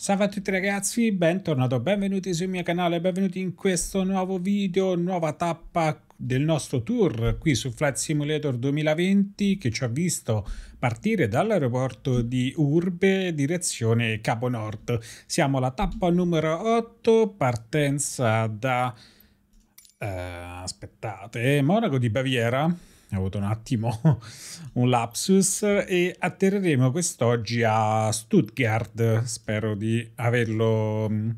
Salve a tutti ragazzi, bentornato, benvenuti sul mio canale, benvenuti in questo nuovo video, nuova tappa del nostro tour qui su Flight Simulator 2020 che ci ha visto partire dall'aeroporto di Urbe direzione Capo Nord. Siamo alla tappa numero 8, partenza da... Uh, aspettate, Monaco di Baviera, ho avuto un attimo un lapsus e atterreremo quest'oggi a Stuttgart, spero di averlo mm,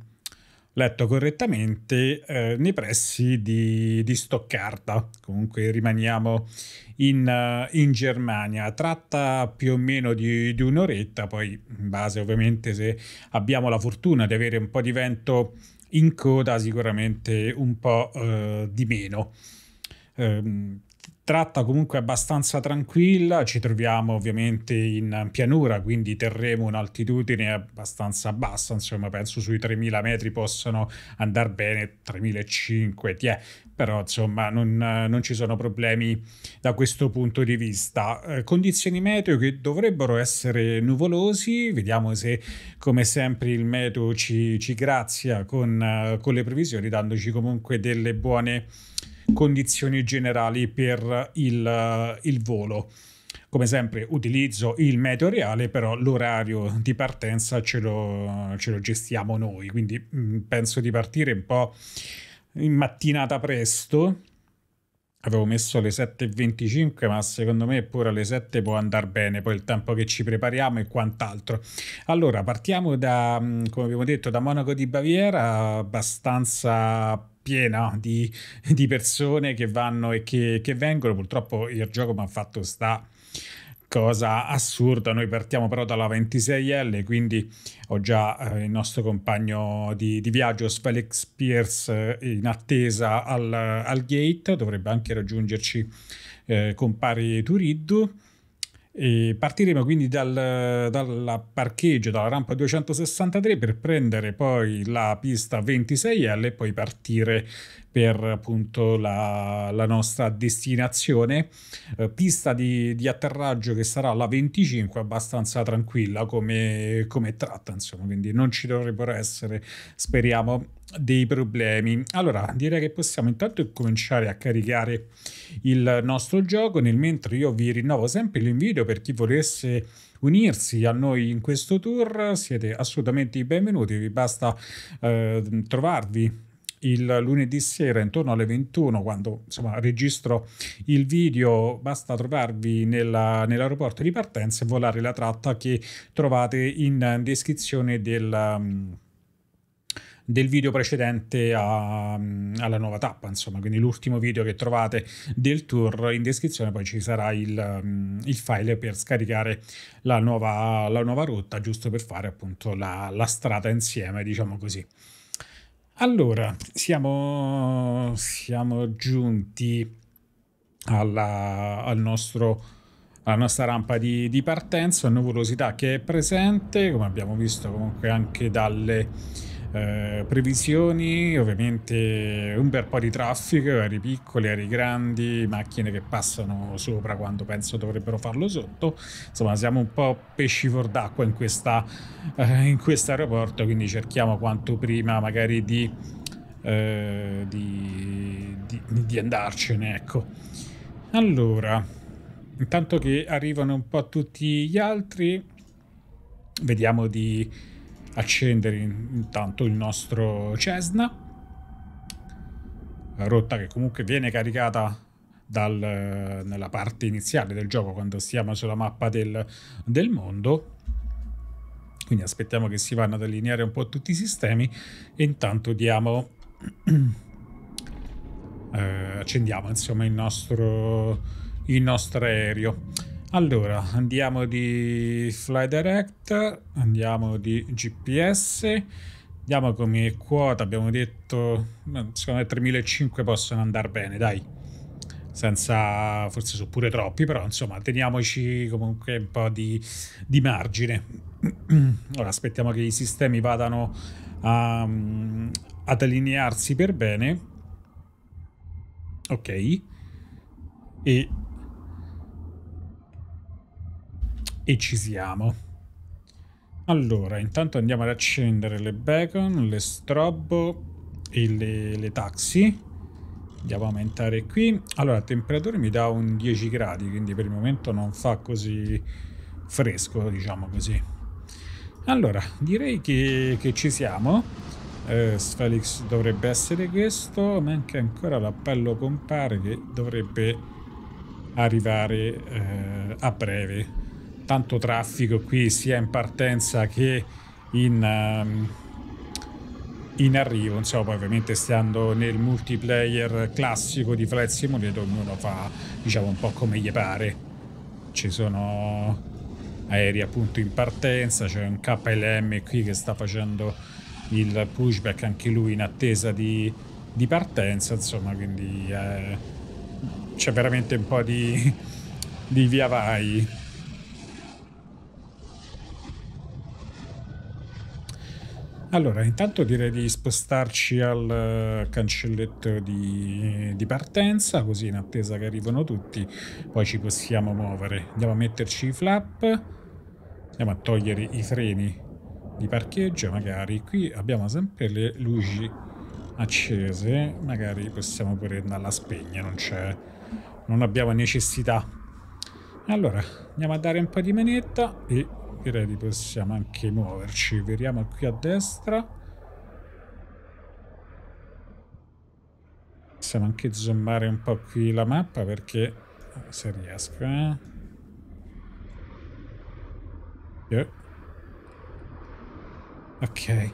letto correttamente, eh, nei pressi di, di, Stoccarda. Comunque rimaniamo in, uh, in, Germania. Tratta più o meno di, di, un'oretta, poi in base ovviamente se abbiamo la fortuna di avere un po' di vento in coda, sicuramente un po' uh, di meno. Um, tratta comunque abbastanza tranquilla, ci troviamo ovviamente in pianura, quindi terremo un'altitudine abbastanza bassa, insomma penso sui 3000 metri possano andare bene, 3500, yeah. però insomma non, non, ci sono problemi da questo punto di vista. Eh, condizioni meteo che dovrebbero essere nuvolosi, vediamo se come sempre il meteo ci, ci grazia con, con le previsioni, dandoci comunque delle buone condizioni generali per il, il volo. Come sempre utilizzo il meteo reale, però l'orario di partenza ce lo, ce lo gestiamo noi, quindi mm, penso di partire un po' in mattinata presto. Avevo messo le 7.25, ma secondo me pure alle 7 può andare bene, poi il tempo che ci prepariamo e quant'altro. Allora, partiamo da, mm, come abbiamo detto, da Monaco di Baviera, abbastanza piena di, di persone che vanno e che, che vengono. Purtroppo il gioco mi ha fatto sta cosa assurda. Noi partiamo però dalla 26L, quindi ho già eh, il nostro compagno di, di viaggio, Felix Pierce, eh, in attesa al, al, gate. Dovrebbe anche raggiungerci eh, compare Turiddu. E partiremo quindi dal, dal, parcheggio, dalla rampa 263 per prendere poi la pista 26L e poi partire per appunto la, la nostra destinazione. Eh, pista di, di, atterraggio che sarà la 25, abbastanza tranquilla come, come tratta, insomma, quindi non ci dovrebbero essere, speriamo, dei problemi. Allora, direi che possiamo intanto cominciare a caricare il nostro gioco, nel mentre io vi rinnovo sempre l'invito per chi volesse unirsi a noi in questo tour, siete assolutamente i benvenuti, vi basta eh, trovarvi il lunedì sera intorno alle 21 quando insomma registro il video basta trovarvi nella, nell'aeroporto di partenza e volare la tratta che trovate in descrizione del del video precedente a, alla nuova tappa, insomma, quindi l'ultimo video che trovate del tour in descrizione, poi ci sarà il, il file per scaricare la nuova, la nuova rotta, giusto per fare appunto la, la strada insieme, diciamo così. Allora, siamo, siamo giunti alla, al nostro, alla nostra rampa di, di partenza, nuvolosità che è presente, come abbiamo visto comunque anche dalle eh, previsioni, ovviamente un bel po' di traffico, aerei piccoli, aerei grandi, macchine che passano sopra quando penso dovrebbero farlo sotto. Insomma, siamo un po' pesci fuor d'acqua in, questa, eh, in questo aeroporto, quindi cerchiamo quanto prima magari di, eh, di, di, di andarcene. Ecco. Allora, intanto che arrivano un po' tutti gli altri, vediamo di accendere intanto il nostro Cessna rotta che comunque viene caricata dal, nella parte iniziale del gioco quando stiamo sulla mappa del, del mondo. Quindi aspettiamo che si vanno ad allineare un po' tutti i sistemi e intanto diamo eh, accendiamo insomma il nostro, il nostro aereo allora, andiamo di Fly Direct, andiamo di GPS, andiamo come quota, abbiamo detto, secondo me 3500 possono andare bene, dai. Senza, forse sono pure troppi, però insomma teniamoci comunque un po' di, di margine. Ora aspettiamo che i sistemi vadano a, ad allinearsi per bene. Ok. E e ci siamo. Allora, intanto andiamo ad accendere le beacon, le strobo e le, le taxi. Andiamo a aumentare qui. Allora, la temperatura mi dà un 10 gradi, quindi per il momento non fa così fresco, diciamo così. Allora, direi che, che ci siamo. Eh, Sfelix dovrebbe essere questo, manca ancora l'appello compare che dovrebbe arrivare eh, a breve tanto traffico qui sia in partenza che in, um, in arrivo. Insomma poi ovviamente stando nel multiplayer classico di Flight Simulator ognuno fa diciamo un po' come gli pare. Ci sono aerei appunto in partenza c'è un KLM qui che sta facendo il pushback anche lui in attesa di, di partenza insomma quindi eh, c'è veramente un po' di, di via vai Allora, intanto direi di spostarci al eh, cancelletto di, di, partenza, così in attesa che arrivano tutti, poi ci possiamo muovere. Andiamo a metterci i flap, andiamo a togliere i freni di parcheggio, magari qui abbiamo sempre le luci accese, magari possiamo pure andarla a spegnere, non c'è, non abbiamo necessità. Allora, andiamo a dare un po' di manetta e direi di possiamo anche muoverci vediamo qui a destra possiamo anche zoomare un po' qui la mappa perché se riesco eh? Yeah. ok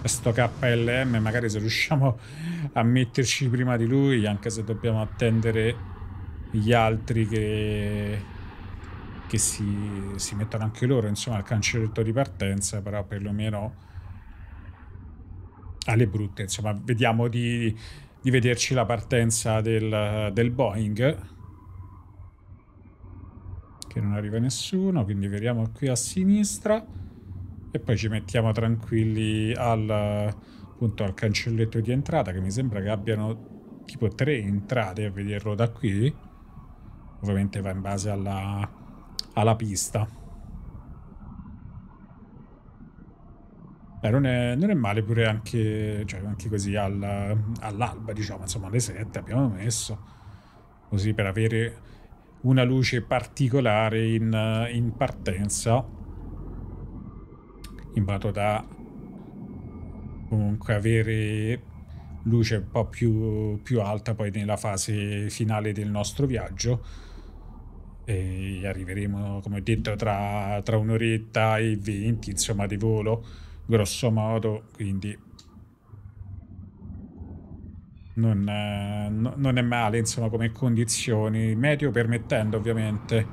questo KLM magari se riusciamo a metterci prima di lui anche se dobbiamo attendere gli altri che che si, si mettono anche loro insomma al cancelletto di partenza però perlomeno alle brutte insomma vediamo di, di vederci la partenza del, del Boeing che non arriva nessuno quindi vediamo qui a sinistra e poi ci mettiamo tranquilli al, appunto, al cancelletto di entrata che mi sembra che abbiano tipo tre entrate a vederlo da qui. Ovviamente va in base alla, alla pista. Beh, non, è, non, è, male pure anche, cioè, anche così al, all'alba, diciamo, insomma alle 7 abbiamo messo, così per avere una luce particolare in, in partenza, in modo da comunque avere luce un po' più, più alta poi nella fase finale del nostro viaggio e arriveremo, come ho detto, tra, tra un'oretta e venti, insomma, di volo, grosso modo, quindi non, no, non è male, insomma, come condizioni, meteo permettendo, ovviamente.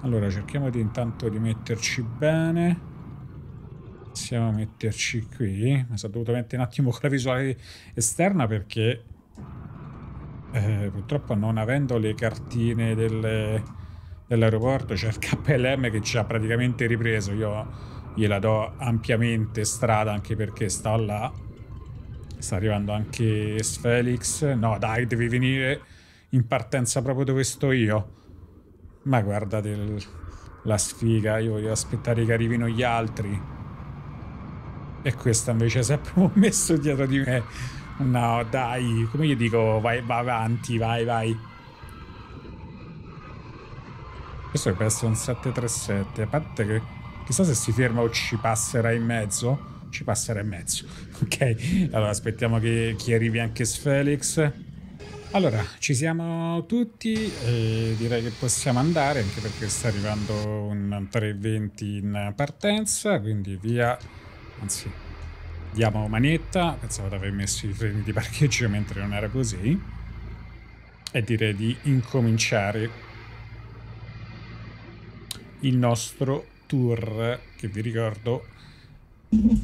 Allora, cerchiamo di intanto di metterci bene. Possiamo metterci qui. Mi sono dovuto mettere un attimo con la visuale esterna perché eh, purtroppo non avendo le cartine delle dell'aeroporto c'è il KLM che ci ha praticamente ripreso. Io gliela do ampiamente strada anche perché sta là. Sta arrivando anche Sfelix. No dai devi venire in partenza proprio dove sto io. Ma guardate la sfiga io voglio aspettare che arrivino gli altri. E questo invece si è proprio messo dietro di me. No dai come io dico vai, vai avanti vai vai questo deve essere un 737. A parte che chissà se si ferma o ci passerà in mezzo. Ci passerà in mezzo. Ok, allora aspettiamo che, che arrivi anche Sfelix. Allora, ci siamo tutti e direi che possiamo andare anche perché sta arrivando un 320 in partenza, quindi via, anzi diamo manetta, pensavo di aver messo i freni di parcheggio mentre non era così e direi di incominciare il nostro tour che vi ricordo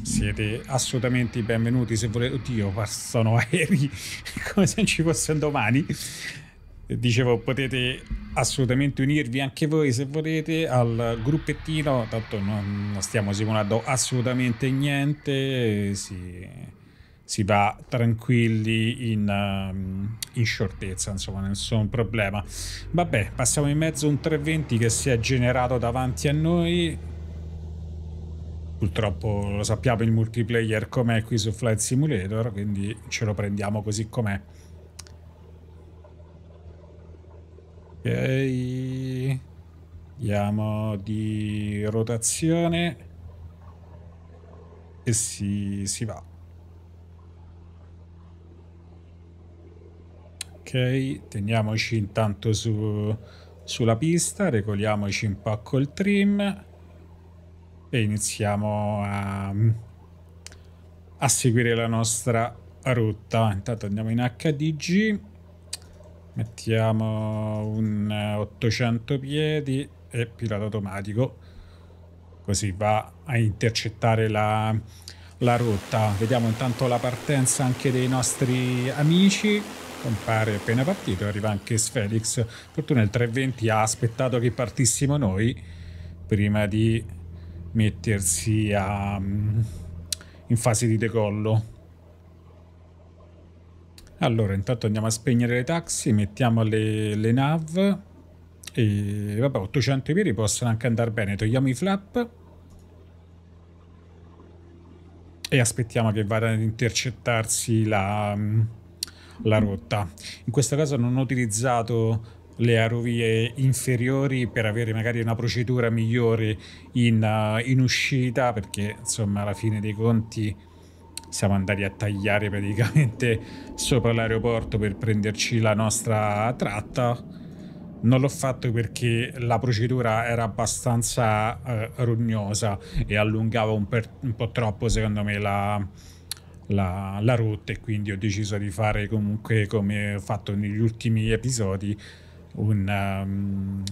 siete assolutamente benvenuti se volete. Oddio sono aerei come se non ci fosse domani. Dicevo potete assolutamente unirvi anche voi se volete al gruppettino. Tanto non, non stiamo simulando assolutamente niente si, si va tranquilli in, um, in shortezza, insomma, nessun problema. Vabbè, passiamo in mezzo a un 320 che si è generato davanti a noi. Purtroppo lo sappiamo il multiplayer com'è qui su Flight Simulator, quindi ce lo prendiamo così com'è. Ok. Andiamo di rotazione e si, si va. Ok, teniamoci intanto su, sulla pista, regoliamoci un po' col trim e iniziamo a, a seguire la nostra rotta. Intanto andiamo in HDG, mettiamo un 800 piedi e pilota automatico, così va a intercettare la, la rotta. Vediamo intanto la partenza anche dei nostri amici compare appena partito, arriva anche Sfelix. Fortuna il 320 ha aspettato che partissimo noi prima di mettersi a, mm, in fase di decollo. Allora, intanto andiamo a spegnere le taxi, mettiamo le, le nav e vabbè, 800 piedi possono anche andare bene. Togliamo i flap e aspettiamo che vada ad intercettarsi la, mm, la rotta. In questo caso non ho utilizzato le aerovie inferiori per avere magari una procedura migliore in, uh, in uscita perché insomma alla fine dei conti siamo andati a tagliare praticamente sopra l'aeroporto per prenderci la nostra tratta non l'ho fatto perché la procedura era abbastanza uh, rognosa e allungava un, per, un po' troppo secondo me la, la, la rotta e quindi ho deciso di fare comunque come ho fatto negli ultimi episodi un, um,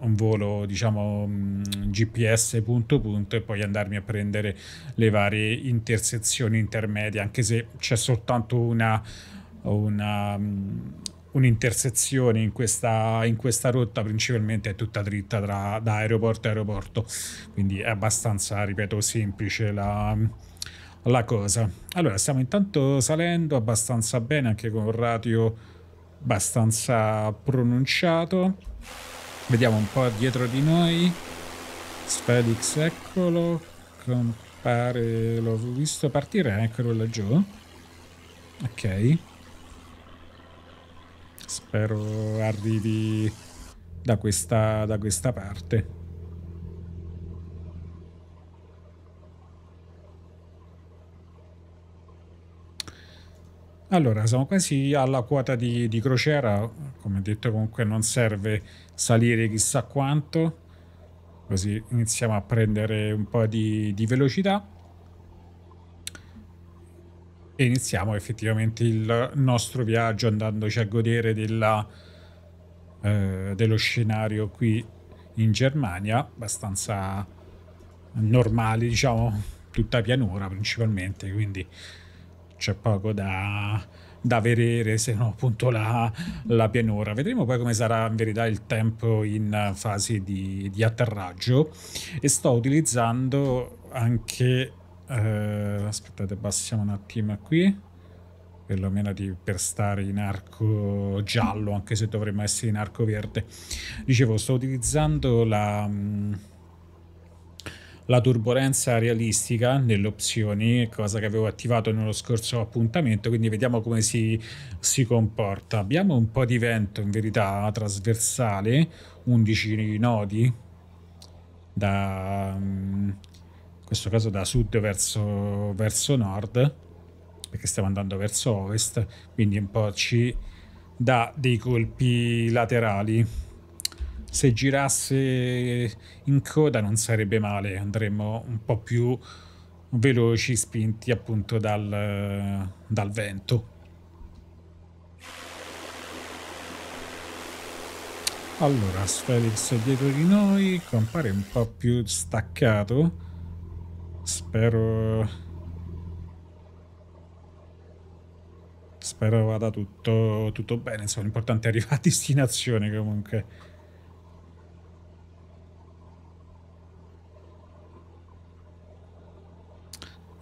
un volo diciamo um, GPS punto punto e poi andarmi a prendere le varie intersezioni intermedie anche se c'è soltanto una, una um, un'intersezione in questa, in questa rotta principalmente è tutta dritta tra, da aeroporto a aeroporto. Quindi è abbastanza ripeto semplice la, la cosa. Allora, stiamo intanto salendo abbastanza bene, anche con un ratio abbastanza pronunciato. Vediamo un po' dietro di noi. Sfelix, eccolo. Compare, l'ho visto partire, eccolo laggiù. Ok. Spero arrivi da questa, da questa parte. Allora, siamo quasi alla quota di, di crociera, come detto comunque non serve salire chissà quanto, così iniziamo a prendere un po' di, di velocità. E iniziamo effettivamente il nostro viaggio andandoci a godere della, eh, dello scenario qui in Germania, abbastanza normale, diciamo, tutta pianura principalmente, quindi c'è poco da, da vedere se no appunto la, la, pianura. Vedremo poi come sarà in verità il tempo in fase di, di atterraggio e sto utilizzando anche... Eh, aspettate, passiamo un attimo qui perlomeno di, per stare in arco giallo anche se dovremmo essere in arco verde dicevo sto utilizzando la la turbolenza realistica nelle opzioni, cosa che avevo attivato nello scorso appuntamento, quindi vediamo come si, si comporta. Abbiamo un po' di vento in verità trasversale, 11 nodi, da, in questo caso da sud verso, verso nord, perché stiamo andando verso ovest, quindi un po' ci dà dei colpi laterali se girasse in coda non sarebbe male, andremmo un po' più veloci, spinti appunto dal, dal vento. Allora, Sfelix è dietro di noi, compare un po' più staccato. Spero... Spero vada tutto, tutto bene, insomma l'importante è arrivare a destinazione comunque.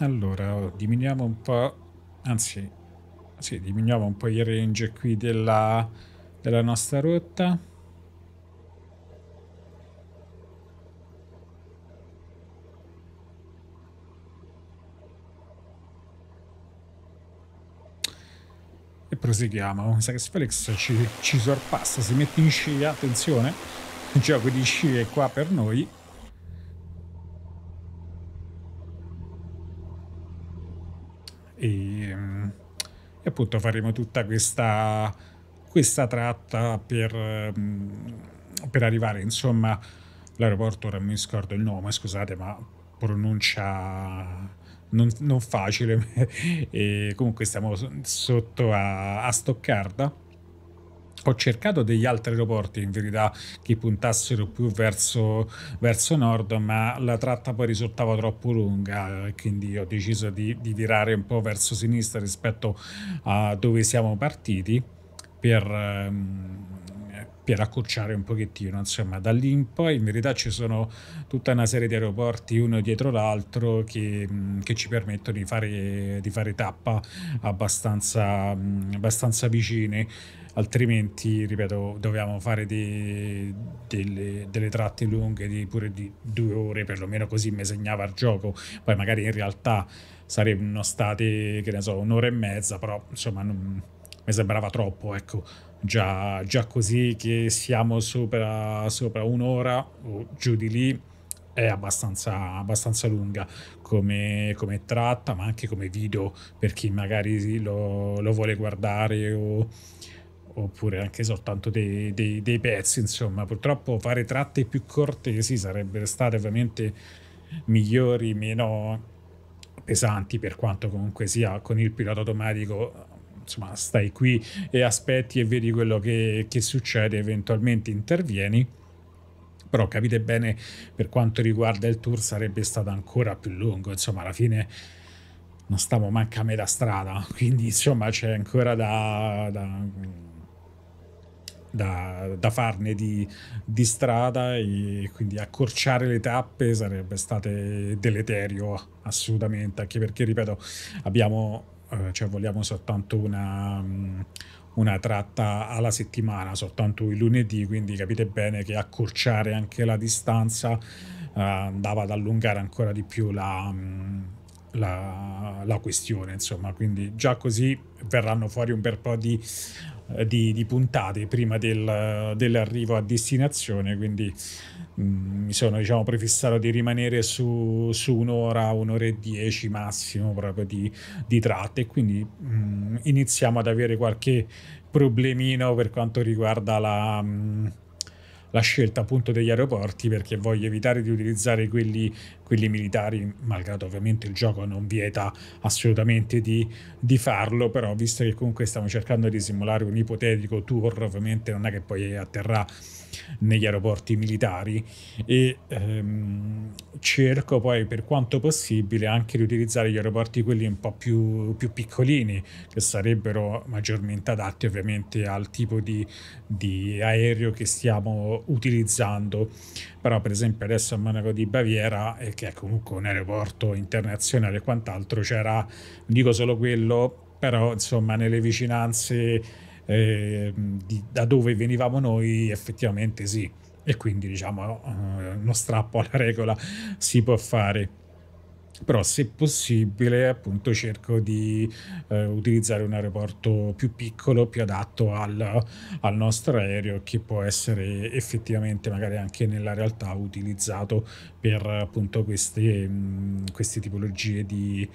Allora, diminuiamo un po' anzi, sì, diminuiamo un po' il range qui della, della nostra rotta. E proseguiamo. Mi sa che Felix ci, ci sorpassa, si mette in scia, attenzione, il gioco di scia è qua per noi. E, e appunto faremo tutta questa, questa tratta per, per arrivare insomma l'aeroporto ora mi scordo il nome scusate ma pronuncia non, non facile. E comunque stiamo sotto a, a Stoccarda ho cercato degli altri aeroporti in verità che puntassero più verso, verso nord, ma la tratta poi risultava troppo lunga, quindi ho deciso di, di virare un po' verso sinistra rispetto a dove siamo partiti per, um, per accorciare un pochettino. Insomma, da lì in poi in verità ci sono tutta una serie di aeroporti uno dietro l'altro che, che ci permettono di fare, di fare tappa abbastanza, abbastanza vicine altrimenti, ripeto, dovevamo fare dei, delle, delle, tratte lunghe di pure di due ore, perlomeno così mi segnava il gioco. Poi magari in realtà sarebbero state, che ne so, un'ora e mezza, però insomma non, mi sembrava troppo, ecco. Già, già così che siamo sopra, sopra un'ora o giù di lì è abbastanza, abbastanza lunga come, come, tratta, ma anche come video per chi magari lo, lo vuole guardare o, oppure anche soltanto dei, dei, dei, pezzi. Insomma, purtroppo fare tratte più corte sì, sarebbero state ovviamente migliori, meno pesanti per quanto comunque sia con il pilota automatico insomma, stai qui e aspetti e vedi quello che, che succede, eventualmente intervieni. Però capite bene, per quanto riguarda il tour, sarebbe stato ancora più lungo. Insomma, alla fine non stiamo manca a metà strada, quindi insomma c'è ancora da, da da, da, farne di, di, strada e quindi accorciare le tappe sarebbe stato deleterio assolutamente anche perché ripeto abbiamo cioè vogliamo soltanto una, mm, una tratta alla settimana, soltanto il lunedì, quindi capite bene che accorciare anche la distanza eh, andava ad allungare ancora di più la, mm, la, la, questione, insomma, quindi già così verranno fuori un bel po' di, eh, di, di puntate prima del, dell'arrivo a destinazione, quindi Mm, mi sono diciamo, prefissato di rimanere su, su, un'ora, un'ora e dieci massimo proprio di, di tratte quindi mh, mm, iniziamo ad avere qualche problemino per quanto riguarda la... Mh, mm, la scelta appunto degli aeroporti perché voglio evitare di utilizzare quelli, quelli militari, malgrado ovviamente il gioco non vieta assolutamente di, di, farlo, però visto che comunque stiamo cercando di simulare un ipotetico tour, ovviamente non è che poi atterrà negli aeroporti militari e ehm, cerco poi per quanto possibile anche di utilizzare gli aeroporti quelli un po' più, più piccolini che sarebbero maggiormente adatti ovviamente al tipo di, di aereo che stiamo utilizzando. Però per esempio adesso a Monaco di Baviera eh, che è comunque un aeroporto internazionale e quant'altro c'era dico solo quello però insomma nelle vicinanze eh, di, da dove venivamo noi effettivamente sì. E quindi diciamo eh, uno strappo alla regola si può fare. Però se possibile appunto cerco di eh, utilizzare un aeroporto più piccolo più adatto al, al, nostro aereo che può essere effettivamente magari anche nella realtà utilizzato per appunto queste, mh, queste tipologie di,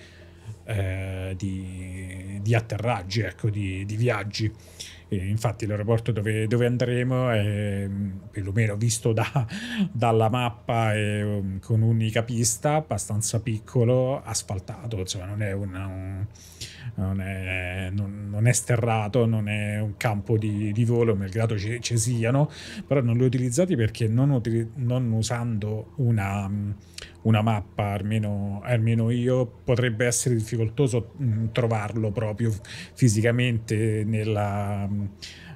eh, di, di, atterraggi ecco di, di viaggi. E infatti l'aeroporto dove, dove, andremo è perlomeno visto da, dalla mappa è um, con un'unica pista abbastanza piccolo asfaltato insomma non è, una, un, non, è non, non è, sterrato non è un campo di, di volo malgrado ci, ci, siano però non li ho utilizzati perché non, non usando una una mappa, almeno, almeno io, potrebbe essere difficoltoso mm, trovarlo proprio fisicamente nella,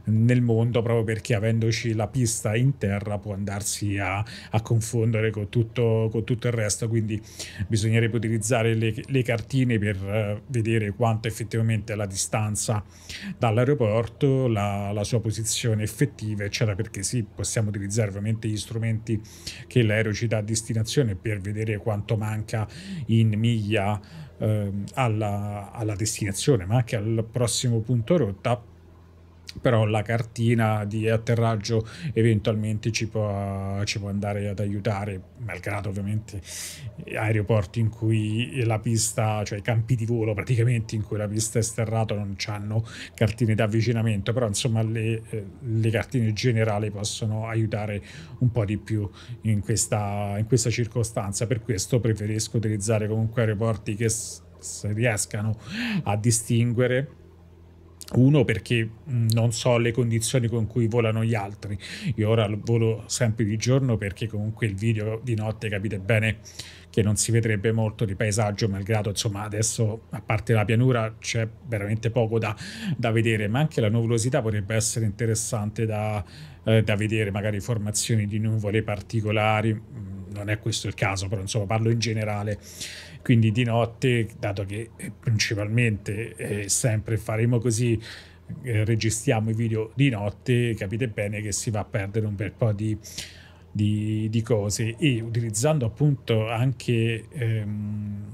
nel mondo proprio perché avendoci la pista in terra può andarsi a, a confondere con tutto, con tutto, il resto. Quindi bisognerebbe utilizzare le, le cartine per uh, vedere quanto effettivamente è la distanza dall'aeroporto la, la sua posizione effettiva eccetera perché sì possiamo utilizzare ovviamente gli strumenti che l'aereo ci dà a destinazione per vedere quanto manca in miglia eh, alla, alla destinazione ma anche al prossimo punto rotta però la cartina di atterraggio eventualmente ci può, ci può, andare ad aiutare, malgrado ovviamente aeroporti in cui la pista, cioè campi di volo praticamente in cui la pista è sterrata non hanno cartine d'avvicinamento, però insomma le, le, cartine generali possono aiutare un po' di più in questa, in questa circostanza, per questo preferisco utilizzare comunque aeroporti che riescano a distinguere uno perché non so le condizioni con cui volano gli altri. Io ora volo sempre di giorno perché comunque il video di notte capite bene che non si vedrebbe molto di paesaggio, malgrado insomma adesso a parte la pianura c'è veramente poco da, da vedere, ma anche la nuvolosità potrebbe essere interessante da, eh, da vedere, magari formazioni di nuvole particolari, mm, non è questo il caso, però insomma parlo in generale quindi di notte, dato che eh, principalmente eh, sempre faremo così, eh, registriamo i video di notte, capite bene che si va a perdere un bel po' di, di, di cose. E utilizzando appunto anche ehm,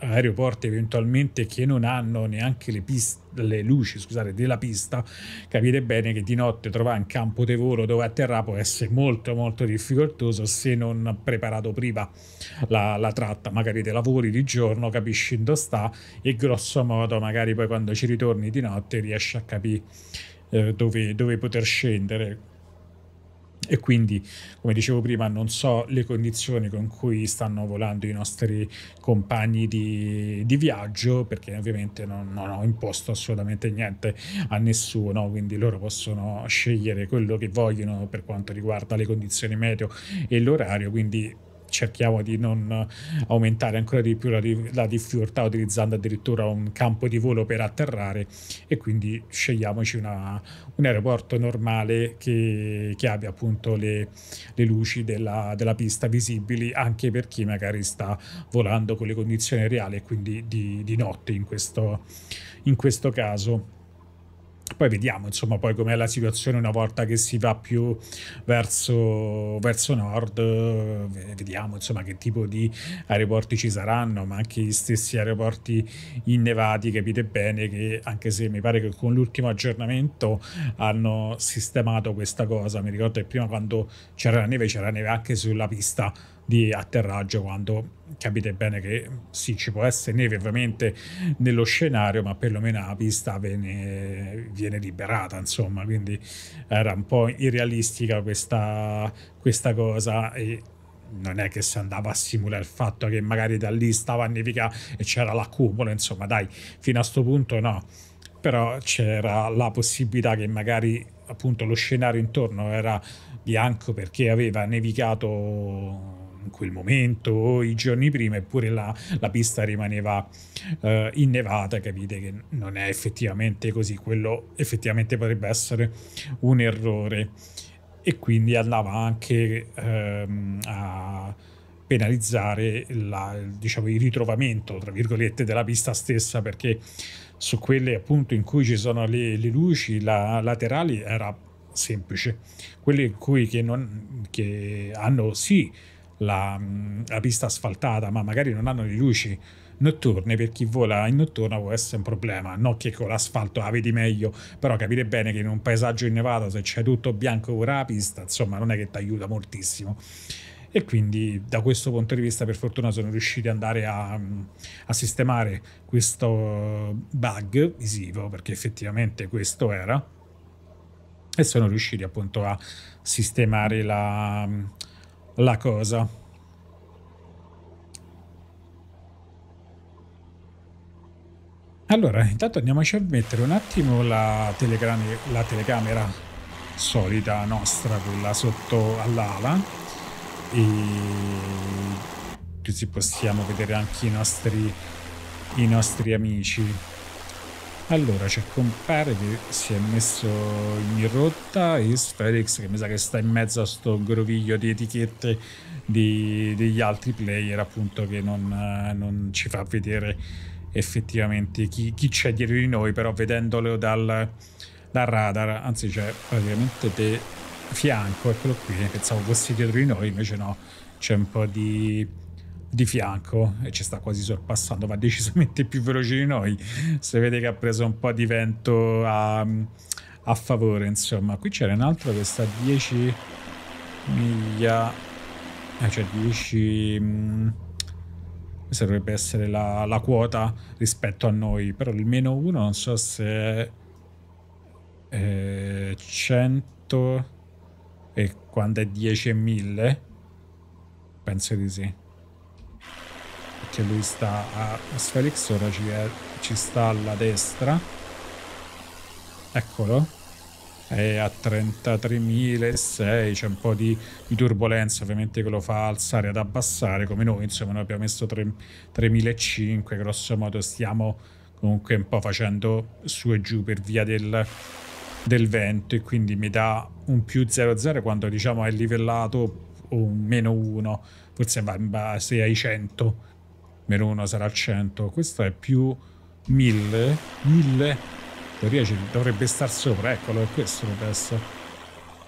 aeroporti eventualmente che non hanno neanche le, piste, le luci scusate, della pista, capite bene che di notte trovare un campo di volo dove atterrare può essere molto molto difficoltoso se non preparato prima la, la tratta, magari te lavori di giorno, capisci dove sta e grosso modo magari poi quando ci ritorni di notte riesci a capire eh, dove, dove poter scendere e quindi, come dicevo prima, non so le condizioni con cui stanno volando i nostri compagni di, di viaggio, perché ovviamente non, non, ho imposto assolutamente niente a nessuno, quindi loro possono scegliere quello che vogliono per quanto riguarda le condizioni meteo e l'orario, quindi cerchiamo di non aumentare ancora di più la, la, difficoltà utilizzando addirittura un campo di volo per atterrare e quindi scegliamoci una, un aeroporto normale che, che abbia appunto le, le luci della, della, pista visibili anche per chi magari sta volando con le condizioni reali e quindi di, di notte in questo, in questo caso. Poi vediamo insomma poi com'è la situazione una volta che si va più verso, verso nord, vediamo insomma che tipo di aeroporti ci saranno, ma anche gli stessi aeroporti innevati, capite bene che anche se mi pare che con l'ultimo aggiornamento hanno sistemato questa cosa, mi ricordo che prima quando c'era la neve c'era neve anche sulla pista di atterraggio quando capite bene che sì ci può essere neve ovviamente nello scenario ma perlomeno la pista viene, viene liberata insomma. Quindi era un po' irrealistica questa, questa cosa e non è che si andava a simulare il fatto che magari da lì stava a nevicare e c'era l'accumulo insomma dai fino a questo punto no. Però c'era la possibilità che magari appunto lo scenario intorno era bianco perché aveva nevicato in quel momento o i giorni prima, eppure la, la pista rimaneva eh, innevata, capite che non è effettivamente così, quello effettivamente potrebbe essere un errore. E quindi andava anche ehm, a penalizzare la, diciamo, il ritrovamento tra virgolette della pista stessa perché su quelle appunto in cui ci sono le, le luci la, laterali era semplice. Quelle in cui che, non, che hanno sì la, la, pista asfaltata, ma magari non hanno le luci notturne, per chi vola in notturna può essere un problema. Non che con l'asfalto la vedi meglio, però capire bene che in un paesaggio innevato, se c'è tutto bianco ora la pista, insomma, non è che ti aiuta moltissimo. E quindi da questo punto di vista, per fortuna, sono riusciti ad andare a, a sistemare questo bug visivo, perché effettivamente questo era, e sono riusciti appunto a sistemare la la cosa. Allora, intanto andiamoci a mettere un attimo la, la telecamera solita nostra, quella sotto all'ala, e così possiamo vedere anche i nostri, i nostri amici. Allora c'è Compare che si è messo in rotta e Sferix che mi sa che sta in mezzo a sto groviglio di etichette di, degli altri player appunto che non, non ci fa vedere effettivamente chi, chi c'è dietro di noi però vedendolo dal, dal radar anzi c'è praticamente de fianco eccolo qui pensavo fosse dietro di noi invece no c'è un po' di di fianco e ci sta quasi sorpassando, va decisamente più veloce di noi. Si vede che ha preso un po' di vento a, a favore, insomma. Qui c'era un altro che sta a 10 miglia, eh, cioè 10... Mh, mm, questa dovrebbe essere la, la, quota rispetto a noi, però il meno 1 non so se è eh, 100 e quando è 10 e 1000 penso di sì perché lui sta a Sfelix ora ci, è, ci sta alla destra. Eccolo. È a 33.006 c'è un po' di, di, turbolenza ovviamente che lo fa alzare ad abbassare come noi insomma noi abbiamo messo 3.005 grosso modo stiamo comunque un po' facendo su e giù per via del, del vento e quindi mi dà un più 0,0 quando diciamo è livellato o un meno 1 forse va in base ai 100 meno 1 sarà al 100 questo è più 1000 1000 teoria ci dovrebbe star sopra eccolo è questo dovrebbe essere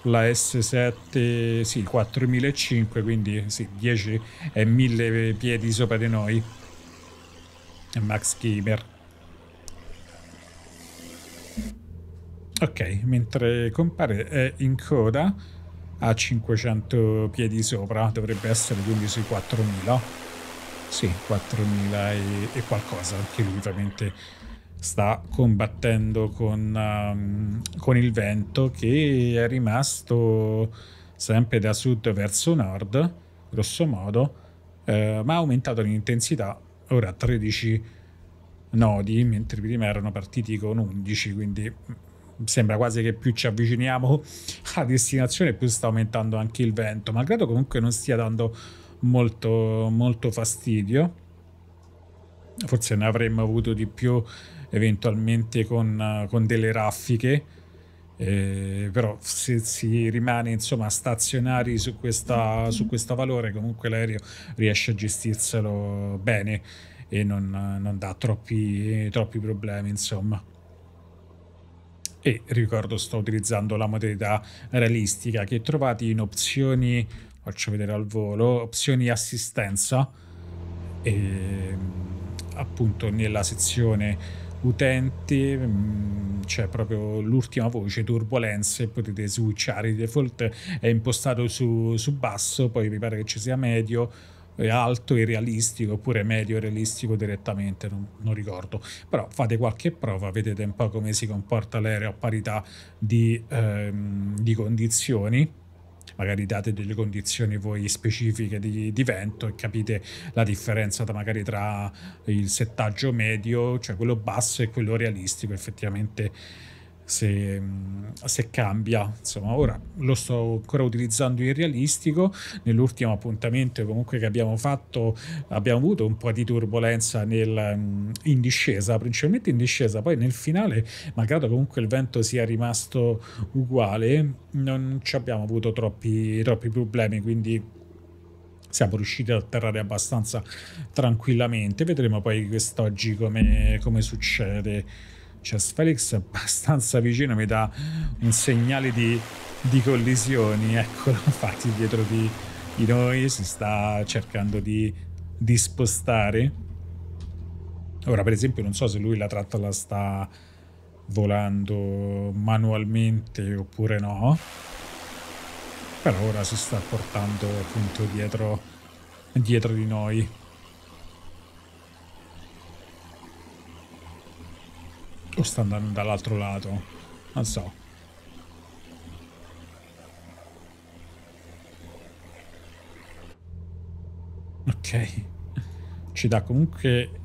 la S7 sì 4005 quindi sì 10 è 1000 piedi sopra di noi. Max Gamer ok mentre compare è in coda a 500 piedi sopra dovrebbe essere quindi sui 4000 sì, 4.000 e, e qualcosa, anche lui ovviamente sta combattendo con, um, con, il vento che è rimasto sempre da sud verso nord, grosso modo, eh, ma ha aumentato l'intensità, ora a 13 nodi, mentre prima erano partiti con 11, quindi sembra quasi che più ci avviciniamo a destinazione più sta aumentando anche il vento, malgrado comunque non stia dando molto, molto fastidio. Forse ne avremmo avuto di più eventualmente con, con delle raffiche. Eh, però se si rimane insomma stazionari su, questa, su questo valore comunque l'aereo riesce a gestirselo bene e non, non dà troppi, troppi problemi insomma e ricordo sto utilizzando la modalità realistica che trovate in opzioni faccio vedere al volo, opzioni assistenza. E appunto nella sezione utenti mm, c'è proprio l'ultima voce turbolenze potete switchare il default. È impostato su, su basso poi vi pare che ci sia medio alto e realistico oppure medio e realistico direttamente non, non, ricordo. Però fate qualche prova vedete un po' come si comporta l'aereo a parità di, ehm, di condizioni magari date delle condizioni voi specifiche di, di vento e capite la differenza tra, magari tra il settaggio medio, cioè quello basso e quello realistico, effettivamente se, se, cambia. Insomma, ora lo sto ancora utilizzando in realistico. Nell'ultimo appuntamento comunque che abbiamo fatto abbiamo avuto un po' di turbolenza nel, in discesa, principalmente in discesa. Poi nel finale, malgrado comunque il vento sia rimasto uguale, non ci abbiamo avuto troppi, troppi problemi, quindi siamo riusciti ad atterrare abbastanza tranquillamente. Vedremo poi quest'oggi come, come succede cioè Felix è abbastanza vicino, mi dà un segnale di, di collisioni, eccolo, infatti dietro di, di, noi si sta cercando di, di spostare. Ora per esempio non so se lui la tratta la sta volando manualmente oppure no, però ora si sta portando appunto dietro, dietro di noi. O sta andando dall'altro lato? Non so. Ok. Ci dà comunque...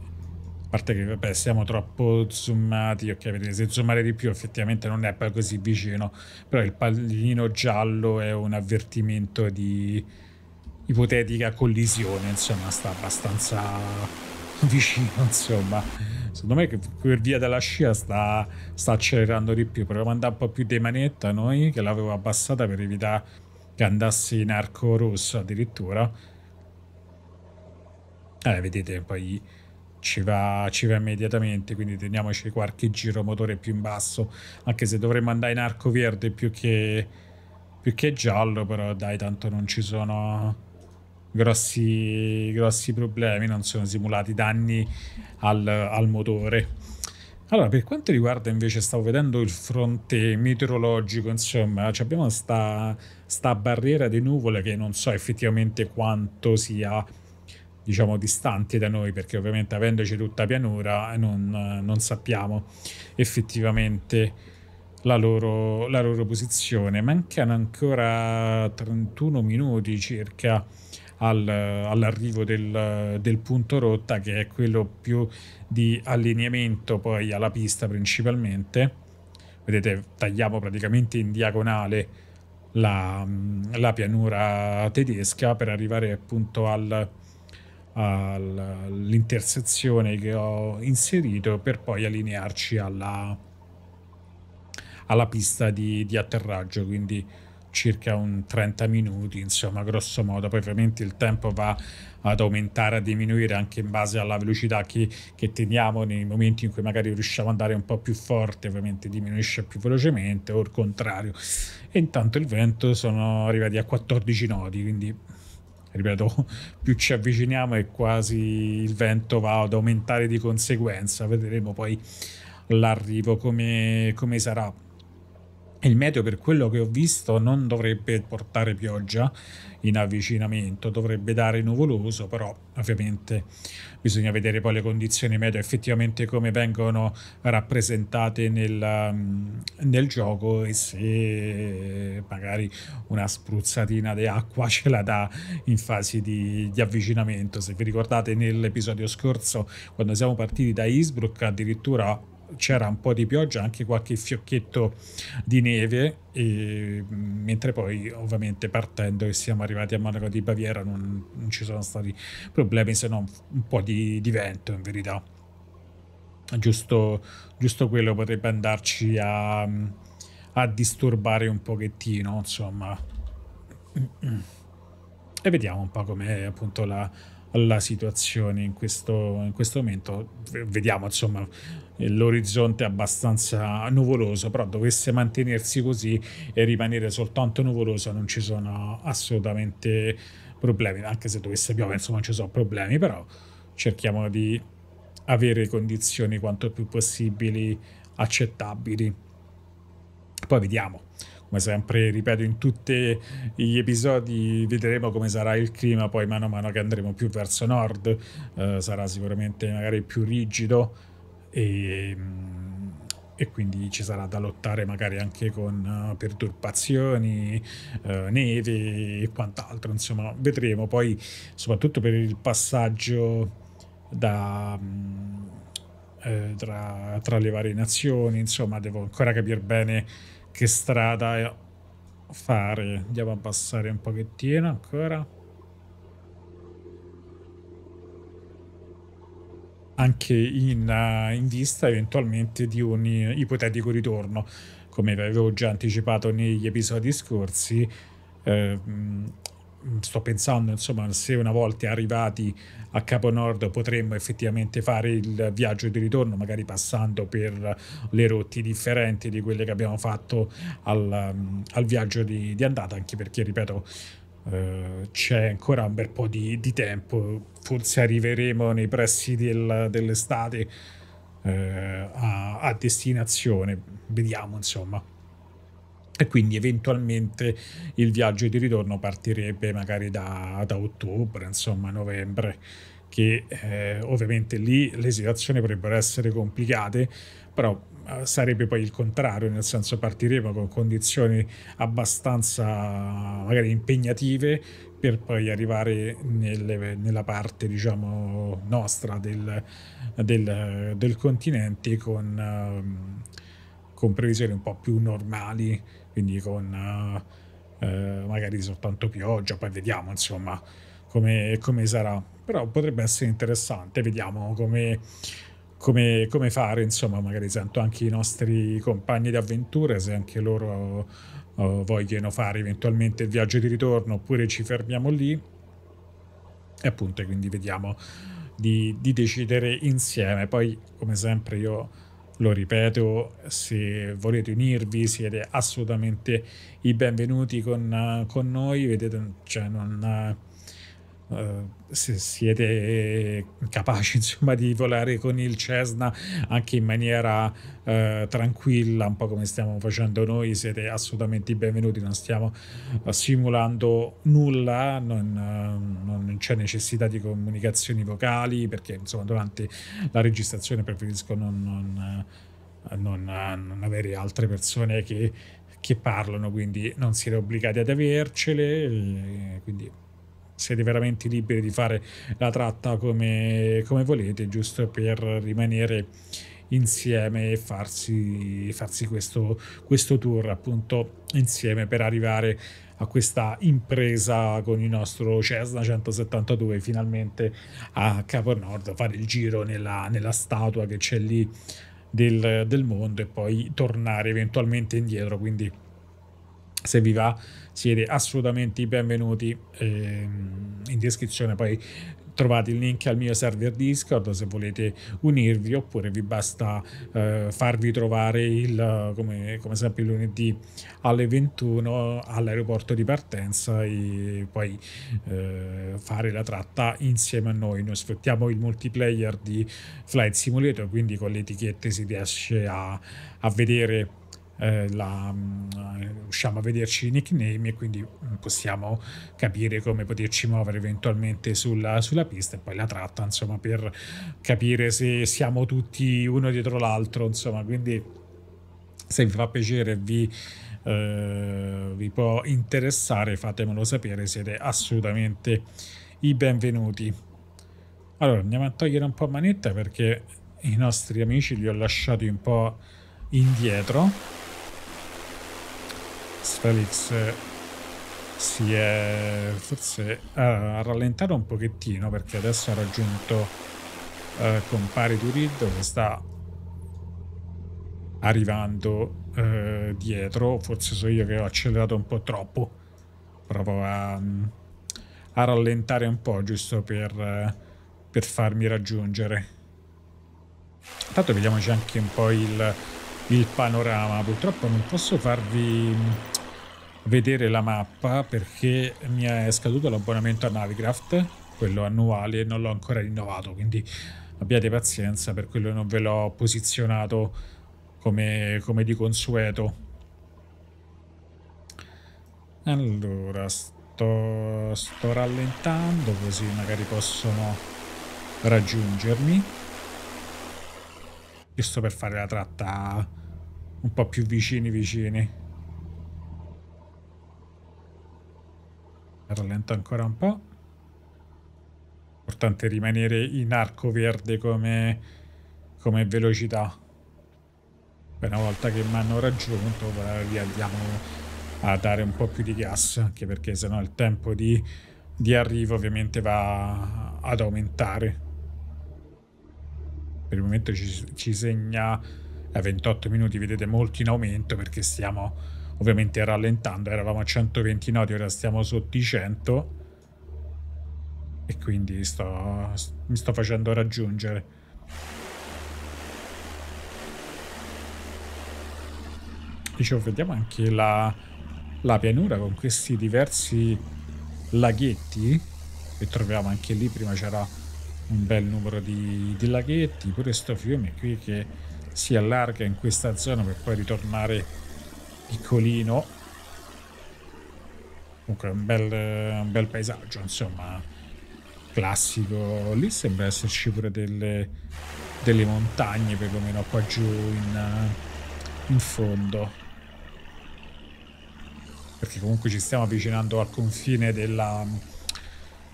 A parte che vabbè, siamo troppo zoomati, ok, vedete, se zoomare di più effettivamente non è poi così vicino, però il pallino giallo è un avvertimento di ipotetica collisione, insomma, sta abbastanza vicino, insomma. Secondo me per via della scia sta, sta accelerando di più. Proviamo ad andare un po' più di manetta noi, che l'avevo abbassata per evitare che andasse in arco rosso addirittura. Eh, vedete, poi ci va, ci va immediatamente, quindi teniamoci qualche giro motore più in basso, anche se dovremmo andare in arco verde più che, più che giallo, però dai, tanto non ci sono grossi, grossi problemi, non sono simulati danni al, al motore. Allora, per quanto riguarda invece, stavo vedendo il fronte meteorologico, insomma, abbiamo sta, sta barriera di nuvole che non so effettivamente quanto sia diciamo distanti da noi perché ovviamente avendoci tutta pianura non, non sappiamo effettivamente la loro, la loro posizione mancano ancora 31 minuti circa al, all'arrivo del, del, punto rotta che è quello più di allineamento poi alla pista principalmente. Vedete tagliamo praticamente in diagonale la, la pianura tedesca per arrivare appunto al, all'intersezione che ho inserito per poi allinearci alla, alla pista di, di, atterraggio. Quindi circa un 30 minuti insomma grosso modo. Poi ovviamente il tempo va ad aumentare a diminuire anche in base alla velocità che, che teniamo nei momenti in cui magari riusciamo ad andare un po' più forte ovviamente diminuisce più velocemente o il contrario. E intanto il vento sono arrivati a 14 nodi quindi ripeto, più ci avviciniamo e quasi il vento va ad aumentare di conseguenza, vedremo poi l'arrivo come, come sarà. Il meteo per quello che ho visto non dovrebbe portare pioggia in avvicinamento, dovrebbe dare nuvoloso, però ovviamente bisogna vedere poi le condizioni meteo effettivamente come vengono rappresentate nel, mm, nel gioco e se magari una spruzzatina di acqua ce la dà in fase di, di avvicinamento. Se vi ricordate nell'episodio scorso quando siamo partiti da Innsbruck addirittura c'era un po' di pioggia, anche qualche fiocchetto di neve, e, mentre poi ovviamente partendo e siamo arrivati a Monaco di Baviera non, non ci sono stati problemi se non un po' di, di vento in verità. Giusto, giusto quello potrebbe andarci a, a disturbare un pochettino, insomma. E vediamo un po' com'è appunto la, la situazione in questo, in questo momento. Vediamo, insomma, l'orizzonte è abbastanza nuvoloso, però dovesse mantenersi così e rimanere soltanto nuvoloso non ci sono assolutamente problemi, anche se dovesse piovere, insomma, non ci sono problemi, però cerchiamo di avere condizioni quanto più possibili accettabili. Poi vediamo come sempre ripeto in tutti gli episodi vedremo come sarà il clima poi mano a mano che andremo più verso nord eh, sarà sicuramente magari più rigido e, e, quindi ci sarà da lottare magari anche con uh, perturbazioni uh, neve e quant'altro insomma vedremo. Poi soprattutto per il passaggio da um, eh, tra, tra le varie nazioni insomma devo ancora capire bene che strada fare. Andiamo a passare un pochettino ancora. Anche in, uh, in vista eventualmente di un ipotetico ritorno. Come avevo già anticipato negli episodi scorsi, eh, sto pensando, insomma, se una volta arrivati a Capo Nord potremmo effettivamente fare il viaggio di ritorno, magari passando per le rotte differenti di quelle che abbiamo fatto al, al viaggio di, di, andata, anche perché, ripeto, eh, c'è ancora un bel po' di, di, tempo, forse arriveremo nei pressi del, dell'estate eh, a, a destinazione, vediamo, insomma e quindi eventualmente il viaggio di ritorno partirebbe magari da, da ottobre, insomma novembre, che eh, ovviamente lì le situazioni potrebbero essere complicate, però eh, sarebbe poi il contrario, nel senso partiremo con condizioni abbastanza magari impegnative per poi arrivare nelle, nella parte diciamo nostra del, del, del continente con, uh, con previsioni un po' più normali quindi con uh, uh, magari soltanto pioggia, poi vediamo insomma come, come sarà. però potrebbe essere interessante, vediamo come, come, come fare, insomma, magari sento anche i nostri compagni di avventure, se anche loro uh, vogliono fare eventualmente il viaggio di ritorno oppure ci fermiamo lì. E appunto, quindi vediamo di, di decidere insieme. Poi, come sempre, io lo ripeto, se volete unirvi siete assolutamente i benvenuti con, con noi, vedete, cioè non Uh, se siete capaci insomma di volare con il Cessna anche in maniera uh, tranquilla un po' come stiamo facendo noi siete assolutamente benvenuti non stiamo uh, simulando nulla non, non, c'è necessità di comunicazioni vocali perché insomma durante la registrazione preferisco non, non, non avere altre persone che, che parlano quindi non siete obbligati ad avercele quindi siete veramente liberi di fare la tratta come, come volete, giusto per rimanere insieme e farsi, farsi questo, questo tour appunto insieme per arrivare a questa impresa con il nostro Cessna 172 finalmente a Capo Nord fare il giro nella, nella statua che c'è lì del, del mondo e poi tornare eventualmente indietro. Quindi se vi va siete assolutamente i benvenuti ehm, in descrizione poi trovate il link al mio server Discord se volete unirvi oppure vi basta eh, farvi trovare il, come, come, sempre il lunedì alle 21 all'aeroporto di partenza e poi eh, fare la tratta insieme a noi. Noi sfruttiamo il multiplayer di Flight Simulator quindi con le etichette si riesce a, a vedere eh, la, riusciamo a vederci i nickname e quindi mm, possiamo capire come poterci muovere eventualmente sulla, sulla pista e poi la tratta insomma per capire se siamo tutti uno dietro l'altro insomma. Quindi se vi fa piacere vi, uh, vi può interessare fatemelo sapere siete assolutamente i benvenuti. Allora andiamo a togliere un po' manetta perché i nostri amici li ho lasciati un po' indietro Felix si è forse a rallentare un pochettino perché adesso ha raggiunto eh, compare Turid che sta arrivando eh, dietro. Forse so io che ho accelerato un po' troppo. Provo a, a rallentare un po' giusto per, per farmi raggiungere. Intanto vediamoci anche un po' il, il panorama. Purtroppo non posso farvi vedere la mappa perché mi è scaduto l'abbonamento a Navicraft, quello annuale, e non l'ho ancora rinnovato, quindi abbiate pazienza, per quello non ve l'ho posizionato come, come di consueto. Allora, sto, sto rallentando così magari possono raggiungermi. Io sto per fare la tratta un po' più vicini vicini. Rallento ancora un po'. Importante rimanere in arco verde come, come velocità. Una volta che mi hanno raggiunto, andiamo a dare un po' più di gas, anche perché sennò il tempo di, di arrivo ovviamente va ad aumentare. Per il momento ci, ci segna a 28 minuti, vedete molto in aumento perché stiamo ovviamente rallentando, eravamo a 120 nodi, ora stiamo sotto i 100 e quindi sto, mi sto facendo raggiungere. Dicevo, vediamo anche la, la pianura con questi diversi laghetti. Che troviamo anche lì, prima c'era un bel numero di, di laghetti, pure sto fiume qui che si allarga in questa zona per poi ritornare piccolino. Comunque un bel, un bel paesaggio insomma. Classico. Lì sembra esserci pure delle, delle montagne perlomeno qua giù in, in fondo. Perché comunque ci stiamo avvicinando al confine della,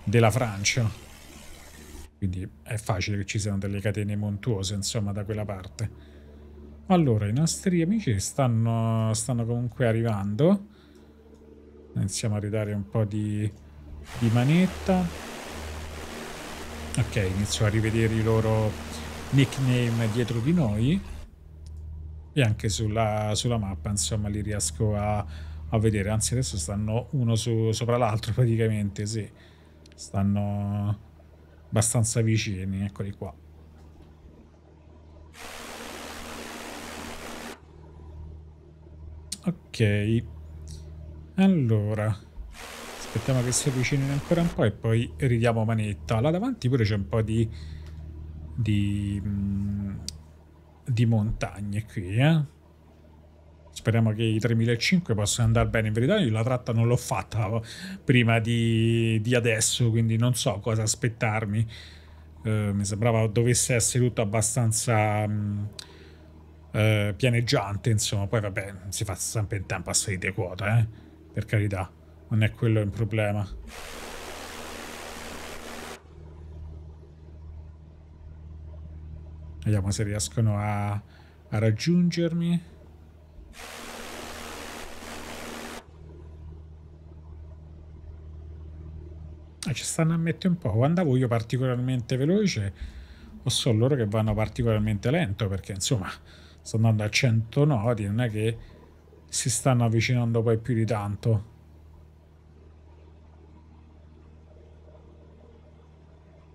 della Francia. Quindi è facile che ci siano delle catene montuose insomma da quella parte allora, i nostri amici stanno, stanno comunque arrivando. Iniziamo a ridare un po' di, di manetta. Ok, inizio a rivedere i loro nickname dietro di noi e anche sulla, sulla mappa, insomma, li riesco a, a, vedere. Anzi, adesso stanno uno su, sopra l'altro praticamente, sì. Stanno abbastanza vicini, eccoli qua. Ok. Allora. Aspettiamo che si avvicinino ancora un po' e poi ridiamo manetta. Là davanti pure c'è un po' di... di... Mm, di montagne qui, eh. Speriamo che i 3005 possano andare bene. In verità io la tratta non l'ho fatta prima di, di, adesso, quindi non so cosa aspettarmi. Uh, mi sembrava dovesse essere tutto abbastanza... Um, eh, pianeggiante, insomma, poi vabbè, si fa sempre in tempo a salire quota, eh? per carità, non è quello il problema. Vediamo se riescono a, a raggiungermi. Ah, ci stanno a mettere un po'. O andavo io particolarmente veloce o sono loro che vanno particolarmente lento perché insomma sto andando a 100 nodi, non è che si stanno avvicinando poi più di tanto.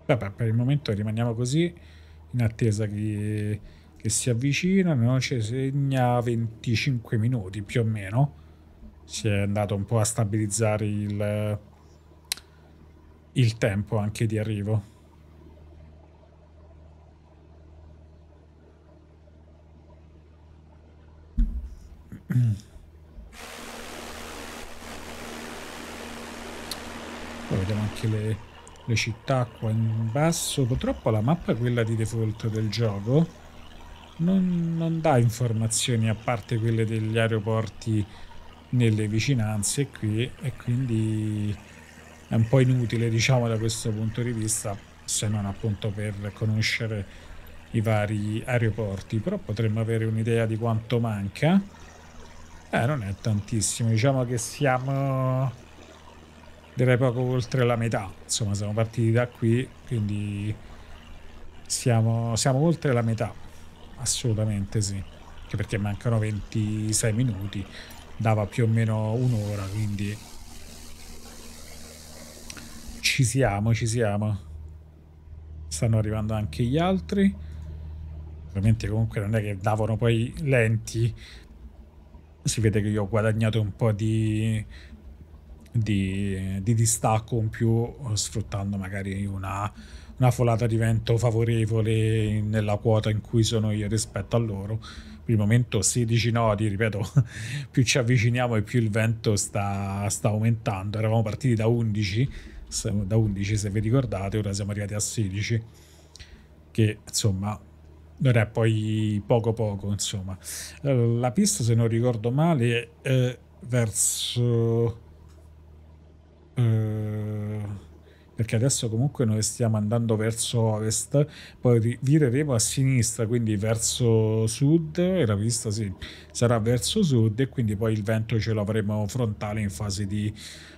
Vabbè, per il momento rimaniamo così, in attesa che, che si avvicinano, ci segna 25 minuti più o meno. Si è andato un po' a stabilizzare il, il tempo anche di arrivo. Poi vediamo anche le, le città qua in basso. Purtroppo la mappa, quella di default del gioco, non, non dà informazioni a parte quelle degli aeroporti nelle vicinanze qui e quindi è un po' inutile diciamo da questo punto di vista se non appunto per conoscere i vari aeroporti. Però potremmo avere un'idea di quanto manca eh, non è tantissimo, diciamo che siamo direi poco oltre la metà, insomma siamo partiti da qui, quindi siamo, siamo oltre la metà, assolutamente sì, anche perché mancano 26 minuti, dava più o meno un'ora, quindi ci siamo, ci siamo. Stanno arrivando anche gli altri. Ovviamente comunque non è che davano poi lenti si vede che io ho guadagnato un po' di, di, di distacco in più sfruttando magari una, una, folata di vento favorevole nella quota in cui sono io rispetto a loro. Per il momento 16 nodi, ripeto, più ci avviciniamo e più il vento sta, sta aumentando. Eravamo partiti da 11, da 11 se vi ricordate, ora siamo arrivati a 16, che insomma non è poi poco poco, insomma. La pista, se non ricordo male, è verso... Eh, perché adesso comunque noi stiamo andando verso ovest, poi vireremo a sinistra, quindi verso sud, e la pista sì, sarà verso sud e quindi poi il vento ce lo avremo frontale in fase di,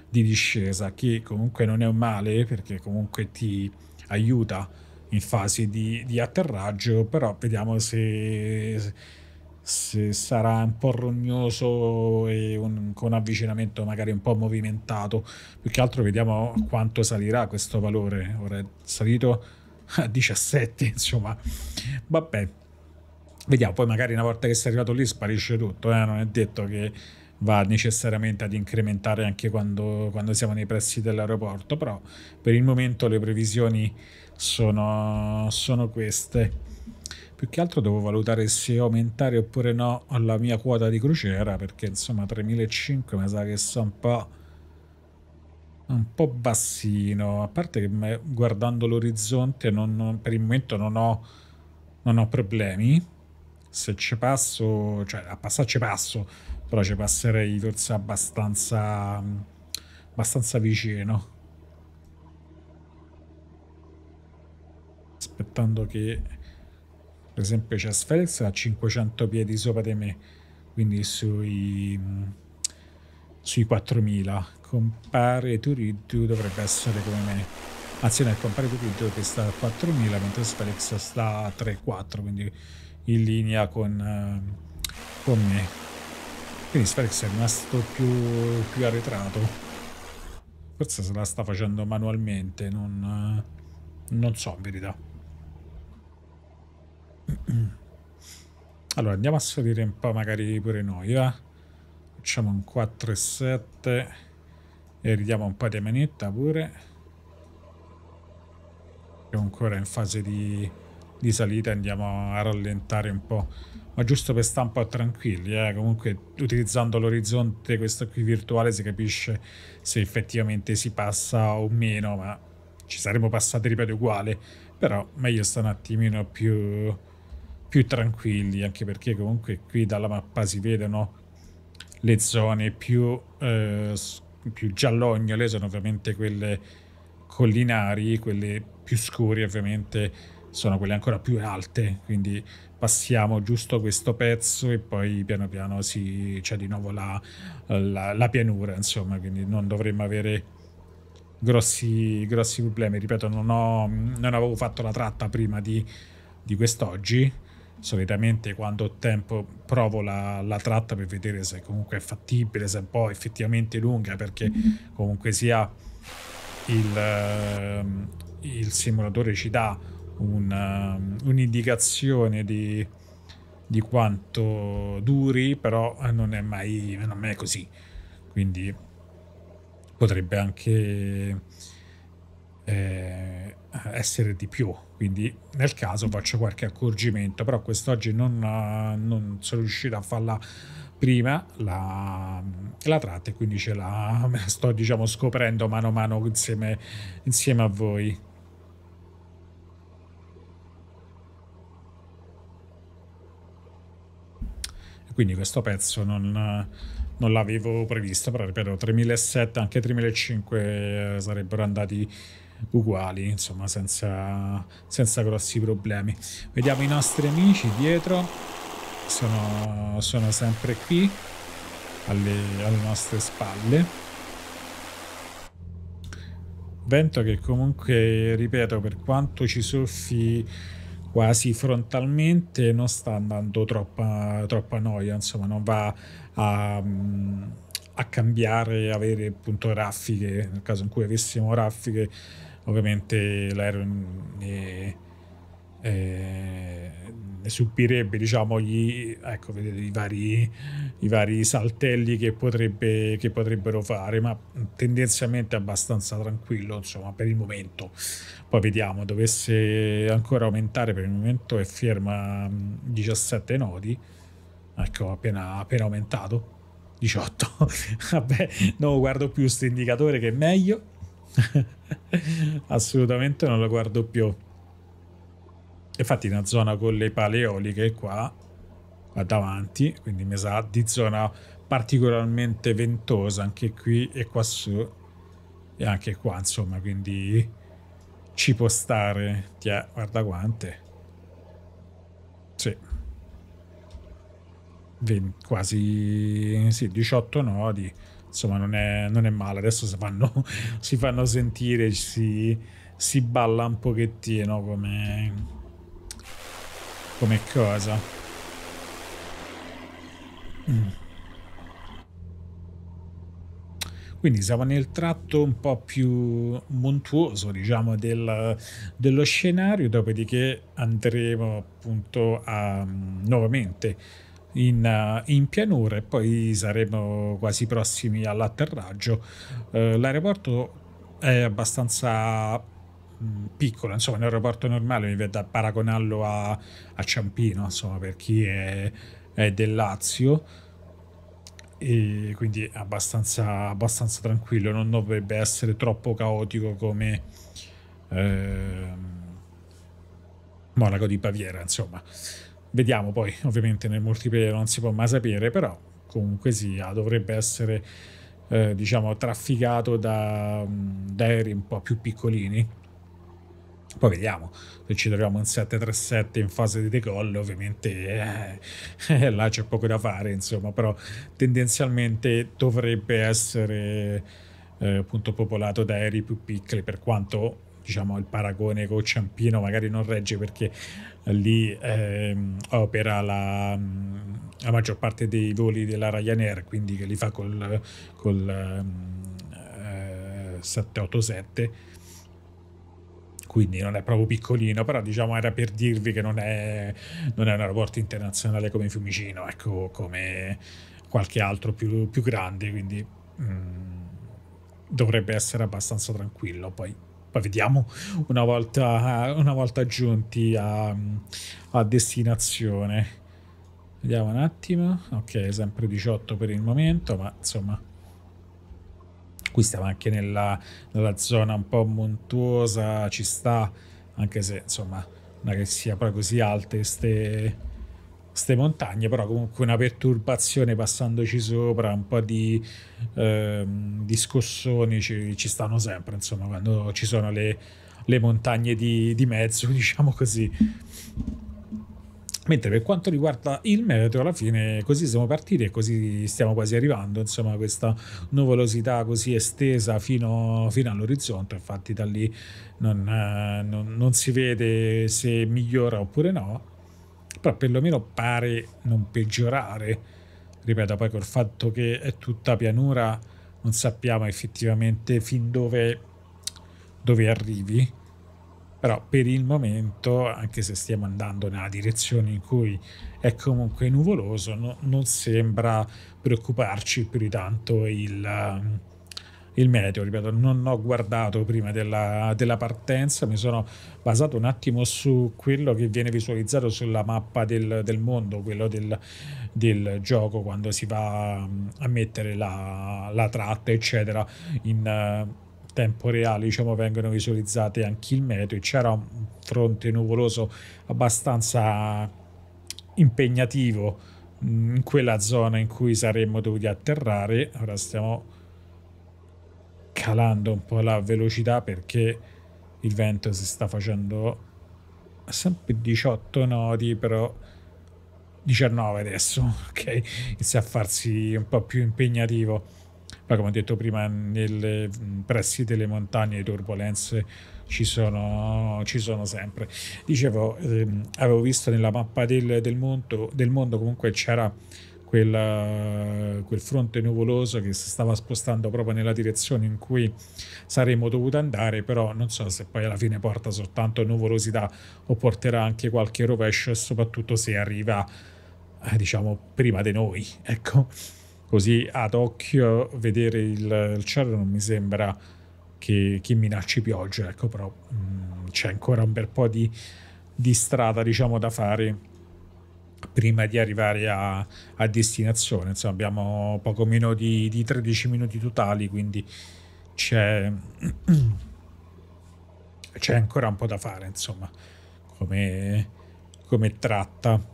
di discesa, che comunque non è un male perché comunque ti aiuta in fase di, di atterraggio, però vediamo se, se, sarà un po' rognoso e un, con un avvicinamento magari un po' movimentato. Più che altro vediamo quanto salirà questo valore. Ora è salito a 17, insomma. Vabbè, vediamo. Poi magari una volta che sei arrivato lì sparisce tutto, eh? non è detto che va necessariamente ad incrementare anche quando, quando siamo nei pressi dell'aeroporto, però per il momento le previsioni sono, sono queste. Più che altro devo valutare se aumentare oppure no la mia quota di crociera, perché insomma 3.500 mi sa che sono un po' un po' bassino, a parte che me, guardando l'orizzonte non, non, per il momento non ho, non ho problemi, se ci passo, cioè a passare ci passo, però ci passerei forse abbastanza, abbastanza vicino. aspettando che per esempio c'è Sfelz a 500 piedi sopra di me quindi sui, sui 4000 compare Turiddu dovrebbe essere come me. Anzi nel comparato video che sta a 4000 mentre Sfelex sta a 3.4 quindi in linea con, con me quindi Sfelex è rimasto più, più arretrato. Forse se la sta facendo manualmente non, non so in verità. Allora andiamo a salire un po' magari pure noi va? facciamo un 4 e 7 e ridiamo un po' di manetta pure. Siamo ancora in fase di, di, salita andiamo a rallentare un po' ma giusto per stare un po' tranquilli eh? comunque utilizzando l'orizzonte questo qui virtuale si capisce se effettivamente si passa o meno ma ci saremmo passati ripeto uguale però meglio stare un attimino più più tranquilli anche perché comunque qui dalla mappa si vedono le zone più, eh, più giallognole sono ovviamente quelle collinari quelle più scuri ovviamente sono quelle ancora più alte, quindi passiamo giusto questo pezzo e poi piano piano si, c'è di nuovo la, la, la, pianura, insomma, quindi non dovremmo avere grossi, grossi problemi. Ripeto, non, ho, non avevo fatto la tratta prima di, di quest'oggi, solitamente quando ho tempo provo la, la, tratta per vedere se comunque è fattibile, se è un po' effettivamente lunga, perché comunque sia il, ehm, il simulatore ci dà un, un'indicazione di, di, quanto duri, però non è mai, non è così. Quindi potrebbe anche eh, essere di più. Quindi nel caso faccio qualche accorgimento, però quest'oggi non, non sono riuscito a farla prima la, la tratta e quindi ce la, me la sto diciamo scoprendo mano a mano insieme, insieme a voi. Quindi questo pezzo non, non l'avevo previsto, però ripeto 3007 anche 3005 sarebbero andati uguali, insomma senza, senza grossi problemi. Vediamo i nostri amici dietro sono, sono sempre qui alle, alle nostre spalle vento che comunque ripeto per quanto ci soffi quasi frontalmente non sta andando troppa, troppa noia insomma non va a, a cambiare avere appunto raffiche. Nel caso in cui avessimo raffiche ovviamente l'aereo ne, eh, ne subirebbe diciamo gli, ecco, vedete, i, vari, i vari saltelli che, potrebbe, che potrebbero fare ma tendenzialmente abbastanza tranquillo insomma per il momento poi vediamo dovesse ancora aumentare per il momento è ferma 17 nodi. Ecco appena, appena aumentato 18 vabbè non guardo più questo indicatore che è meglio. Assolutamente non lo guardo più. Infatti una zona con le paleoliche qua, qua davanti quindi mi sa di zona particolarmente ventosa anche qui e qua su e anche qua insomma quindi ci può stare. Tiè, guarda quante. Sì. 20, quasi sì, 18 nodi. Insomma non è, non è male. Adesso si fanno, si fanno sentire si, si balla un pochettino come come cosa. Mm. Quindi siamo nel tratto un po' più montuoso, diciamo, del, dello scenario, dopodiché andremo appunto a, nuovamente in, in, pianura e poi saremo quasi prossimi all'atterraggio. Eh, l'aeroporto è abbastanza piccolo, insomma, un aeroporto normale mi viene da paragonarlo a, a Ciampino, insomma, per chi è, è del Lazio e quindi abbastanza, abbastanza tranquillo, non dovrebbe essere troppo caotico come eh, Monaco di Baviera, insomma. Vediamo poi, ovviamente nel multiplayer non si può mai sapere, però comunque sia, dovrebbe essere eh, diciamo trafficato da, da aerei un po' più piccolini poi vediamo, se ci troviamo in 737 in fase di decollo, ovviamente eh, eh, là c'è poco da fare, insomma, però tendenzialmente dovrebbe essere eh, appunto popolato da aerei più piccoli, per quanto diciamo il paragone con Ciampino magari non regge perché lì ehm, opera la, la, maggior parte dei voli della Ryanair, quindi che li fa col, col eh, 787 quindi non è proprio piccolino, però diciamo era per dirvi che non è, non è un aeroporto internazionale come Fiumicino, ecco, come qualche altro più, più grande, quindi mm, dovrebbe essere abbastanza tranquillo. Poi, poi vediamo una volta, una volta giunti a, a destinazione. Vediamo un attimo, ok, sempre 18 per il momento, ma insomma qui stiamo anche nella, nella zona un po' montuosa, ci sta, anche se insomma non è che sia poi così alte queste montagne, però comunque una perturbazione passandoci sopra, un po' di, eh, di scossoni ci, ci, stanno sempre, insomma, quando ci sono le, le montagne di, di mezzo, diciamo così. Mentre per quanto riguarda il meteo, alla fine così siamo partiti e così stiamo quasi arrivando, insomma, questa nuvolosità così estesa fino, fino all'orizzonte, infatti da lì non, eh, non, non, si vede se migliora oppure no, però perlomeno pare non peggiorare, ripeto, poi col fatto che è tutta pianura non sappiamo effettivamente fin dove, dove arrivi però per il momento, anche se stiamo andando nella direzione in cui è comunque nuvoloso, no, non sembra preoccuparci più di tanto il, um, il meteo. Ripeto, non ho guardato prima della, della, partenza, mi sono basato un attimo su quello che viene visualizzato sulla mappa del, del mondo, quello del, del, gioco, quando si va um, a mettere la, la tratta, eccetera, in... Tempo reale diciamo, vengono visualizzate anche il meteo e c'era un fronte nuvoloso abbastanza impegnativo mm, in quella zona in cui saremmo dovuti atterrare. Ora stiamo calando un po' la velocità perché il vento si sta facendo sempre 18 nodi però 19 adesso ok? Inizia a farsi un po' più impegnativo poi come ho detto prima nei pressi delle montagne le turbulenze ci sono, ci sono sempre. Dicevo, ehm, avevo visto nella mappa del, del, mondo, del mondo comunque c'era quel, quel, fronte nuvoloso che si stava spostando proprio nella direzione in cui saremmo dovuti andare, però non so se poi alla fine porta soltanto nuvolosità o porterà anche qualche rovescio e soprattutto se arriva, eh, diciamo, prima di noi. Ecco così ad occhio vedere il, il cielo non mi sembra che, che minacci pioggia, ecco, però mh, mm, c'è ancora un bel po' di, di, strada, diciamo, da fare prima di arrivare a, a destinazione. Insomma, abbiamo poco meno di, di 13 minuti totali, quindi c'è, c'è ancora un po' da fare, insomma, come, come tratta.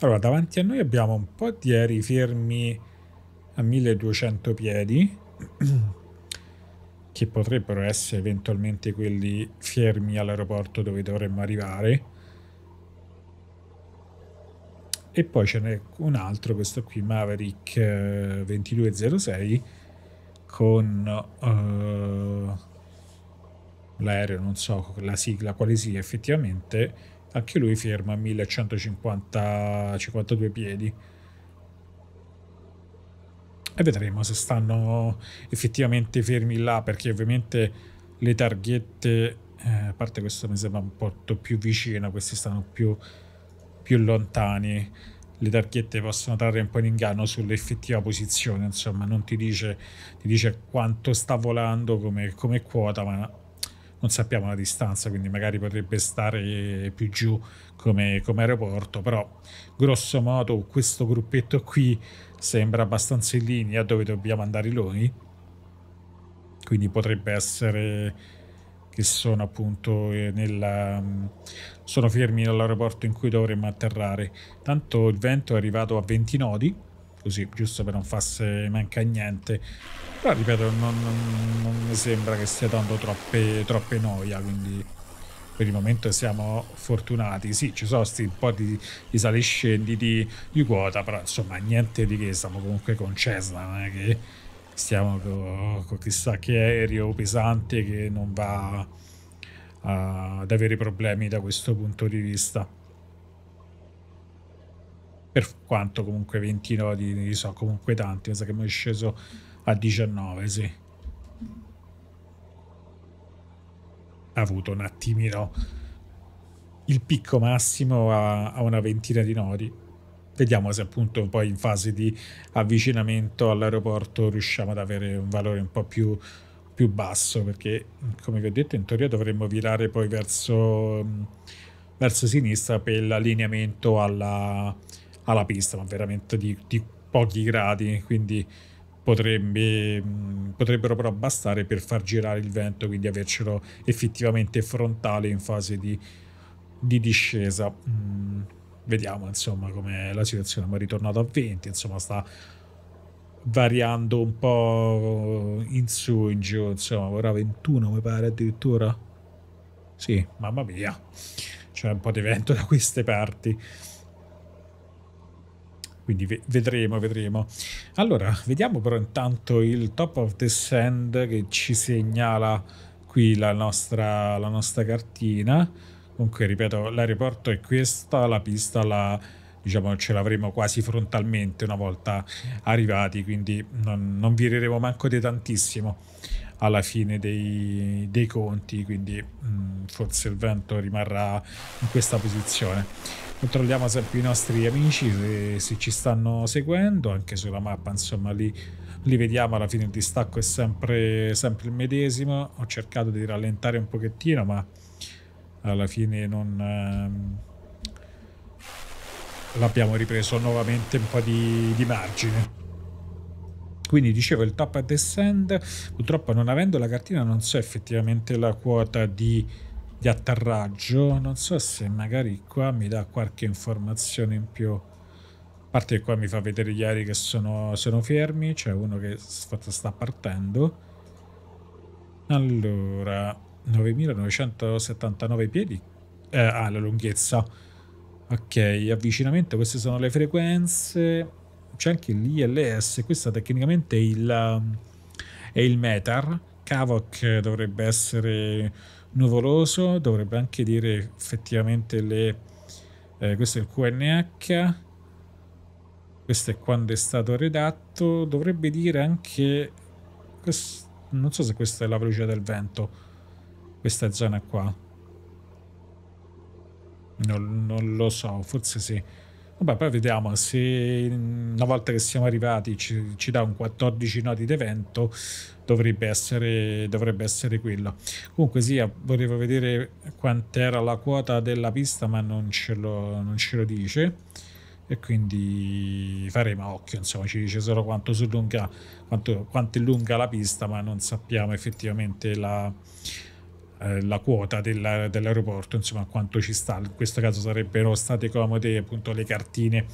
Allora, davanti a noi abbiamo un po' di aerei fermi a 1200 piedi, che potrebbero essere eventualmente quelli fermi all'aeroporto dove dovremmo arrivare. E poi ce n'è un altro, questo qui, Maverick 2206, eh, con uh, l'aereo, non so la sigla quale sia effettivamente, anche lui ferma a 1152 piedi. E vedremo se stanno effettivamente fermi là perché ovviamente le targhette eh, a parte questo mi sembra un po' più vicino questi stanno più, più lontani. Le targhette possono trarre un po' in inganno sull'effettiva posizione insomma non ti dice, ti dice quanto sta volando come, come quota ma non sappiamo la distanza, quindi magari potrebbe stare più giù come, come aeroporto, però grosso modo questo gruppetto qui sembra abbastanza in linea dove dobbiamo andare noi, quindi potrebbe essere che sono appunto nella, sono fermi nell'aeroporto in cui dovremmo atterrare. Tanto il vento è arrivato a 20 nodi, così giusto per non farsi manca niente però ripeto non, non, non, mi sembra che stia dando troppe, troppe noia quindi per il momento siamo fortunati. Sì ci sono sti un po' di, di sali scendi di, di, quota però insomma niente di che siamo comunque con Cessna non è che stiamo con, con chissà che aereo pesante che non va a, ad avere problemi da questo punto di vista. Per quanto comunque 20 nodi so comunque tanti mi sa che mi è sceso a 19 sì. Ha avuto un attimino il picco massimo a, a una ventina di nodi. Vediamo se appunto poi in fase di avvicinamento all'aeroporto riusciamo ad avere un valore un po' più, più basso perché come vi ho detto in teoria dovremmo virare poi verso, verso sinistra per l'allineamento alla, alla pista ma veramente di, di pochi gradi quindi potrebbe, potrebbero però bastare per far girare il vento quindi avercelo effettivamente frontale in fase di, di discesa. Mm vediamo insomma come la situazione. Ma è ritornato a 20 insomma sta variando un po' in su in giù insomma ora 21 mi pare addirittura. Sì mamma mia. C'è un po' di vento da queste parti quindi vedremo vedremo allora vediamo però intanto il top of the sand che ci segnala qui la nostra, la nostra cartina Comunque, ripeto, l'aeroporto è questa, la pista la, diciamo, ce l'avremo quasi frontalmente una volta arrivati, quindi non, non vireremo manco di tantissimo alla fine dei, dei conti, quindi mh, mm, forse il vento rimarrà in questa posizione. Controlliamo sempre i nostri amici se, se ci stanno seguendo, anche sulla mappa, insomma, lì li vediamo alla fine il distacco è sempre, sempre il medesimo. Ho cercato di rallentare un pochettino, ma alla fine non ehm, l'abbiamo ripreso nuovamente un po' di, di margine quindi dicevo il top a descend purtroppo non avendo la cartina non so effettivamente la quota di, di, atterraggio. Non so se magari qua mi dà qualche informazione in più. A parte che qua mi fa vedere gli aerei che sono, sono fermi c'è uno che sta partendo. Allora 9979 piedi eh, ah, la lunghezza. Ok avvicinamento queste sono le frequenze. C'è anche l'ILS questo tecnicamente è il, è il metar Kavok dovrebbe essere nuvoloso dovrebbe anche dire effettivamente le eh, questo è il QNH questo è quando è stato redatto dovrebbe dire anche questo, non so se questa è la velocità del vento questa zona qua. Non, non, lo so, forse sì. Vabbè, poi vediamo se una volta che siamo arrivati ci, ci dà un 14 nodi d'evento, dovrebbe essere, dovrebbe essere quello. Comunque sia, volevo vedere quant'era la quota della pista, ma non ce lo, non ce lo dice. E quindi faremo occhio, insomma, ci dice solo quanto, lunga, quanto, quanto è lunga la pista, ma non sappiamo effettivamente la, eh, la quota della, dell'aeroporto, insomma quanto ci sta. In questo caso sarebbero state comode appunto le cartine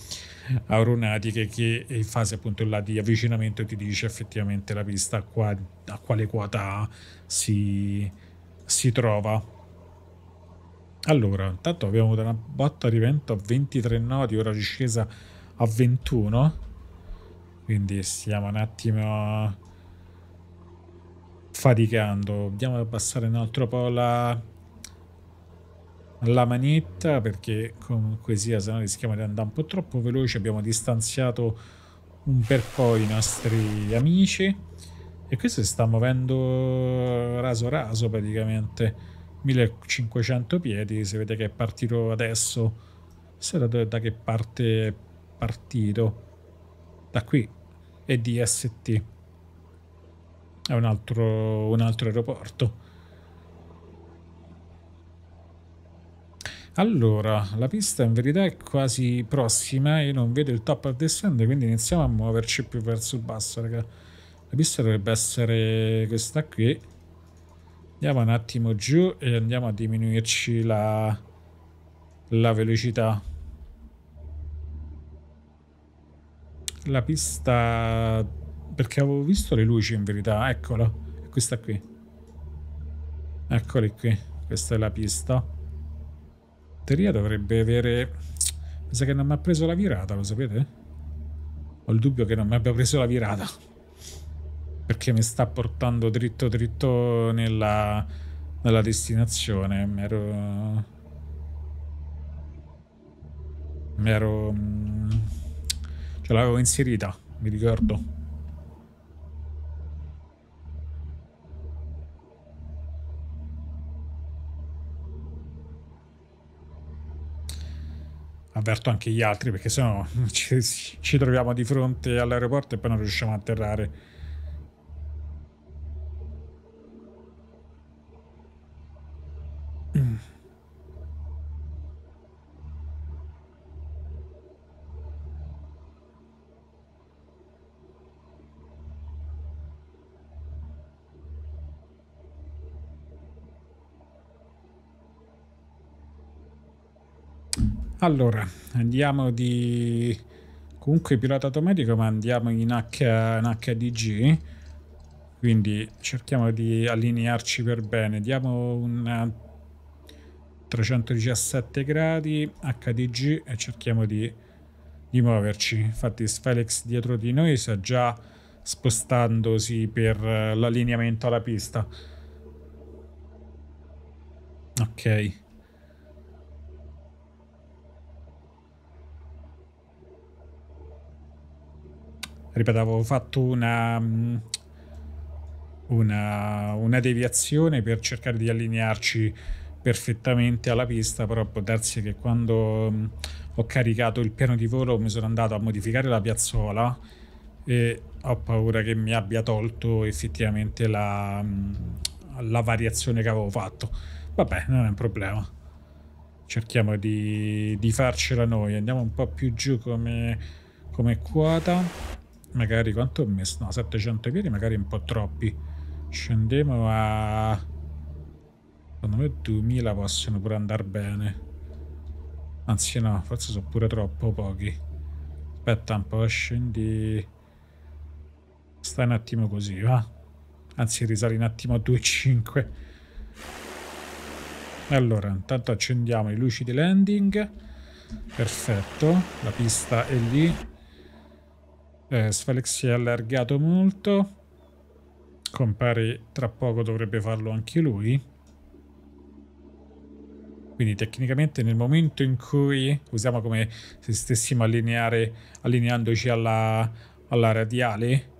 aeronautiche che in fase appunto là di avvicinamento ti dice effettivamente la pista qua, a quale quota si, si trova. Allora, intanto abbiamo avuto una botta di vento a 23 nodi, ora scesa a 21, quindi stiamo un attimo faticando. Andiamo ad abbassare un altro po' la, la manetta perché comunque sia se no rischiamo di andare un po' troppo veloci. Abbiamo distanziato un per po' i nostri amici. E questo si sta muovendo raso raso praticamente. 1500 piedi si vede che è partito adesso. Sarà da, da che parte è partito? Da qui è DST è un altro, un altro aeroporto. Allora, la pista in verità è quasi prossima e non vedo il top of descend, quindi iniziamo a muoverci più verso il basso, raga. La pista dovrebbe essere questa qui. Andiamo un attimo giù e andiamo a diminuirci la, la velocità. La pista perché avevo visto le luci in verità. Eccola. Questa qui. Eccoli qui. Questa è la pista. In teoria dovrebbe avere... Mi sa che non mi ha preso la virata, lo sapete? Ho il dubbio che non mi abbia preso la virata. perché mi sta portando dritto dritto nella, nella destinazione. Mi ero... Mi ero... Mm, ce l'avevo inserita, mi ricordo. Avverto anche gli altri perché sennò ci, ci troviamo di fronte all'aeroporto e poi non riusciamo a atterrare. Allora, andiamo di... Comunque pilota automatico, ma andiamo in, H... in HDG. Quindi cerchiamo di allinearci per bene. Diamo un 317 gradi HDG e cerchiamo di, di muoverci. Infatti Sfelex dietro di noi sta già spostandosi per l'allineamento alla pista. Ok. Ripeto, avevo fatto una, mm, una, una deviazione per cercare di allinearci perfettamente alla pista, però può darsi che quando mm, ho caricato il piano di volo mi sono andato a modificare la piazzola e ho paura che mi abbia tolto effettivamente la, mm, la variazione che avevo fatto. Vabbè, non è un problema. Cerchiamo di, di farcela noi. Andiamo un po' più giù come, come quota magari quanto ho messo? No, 700 piedi magari un po' troppi. Scendiamo a... Secondo me 2000 possono pure andare bene. Anzi no, forse sono pure troppo pochi. Aspetta un po', scendi... Stai un attimo così, va? Anzi risali un attimo a 2,5. Allora, intanto accendiamo i luci di landing. Perfetto, la pista è lì. Eh, Sfalex si è allargato molto. Compare tra poco dovrebbe farlo anche lui. Quindi tecnicamente nel momento in cui usiamo come se stessimo allineandoci alla, alla radiale,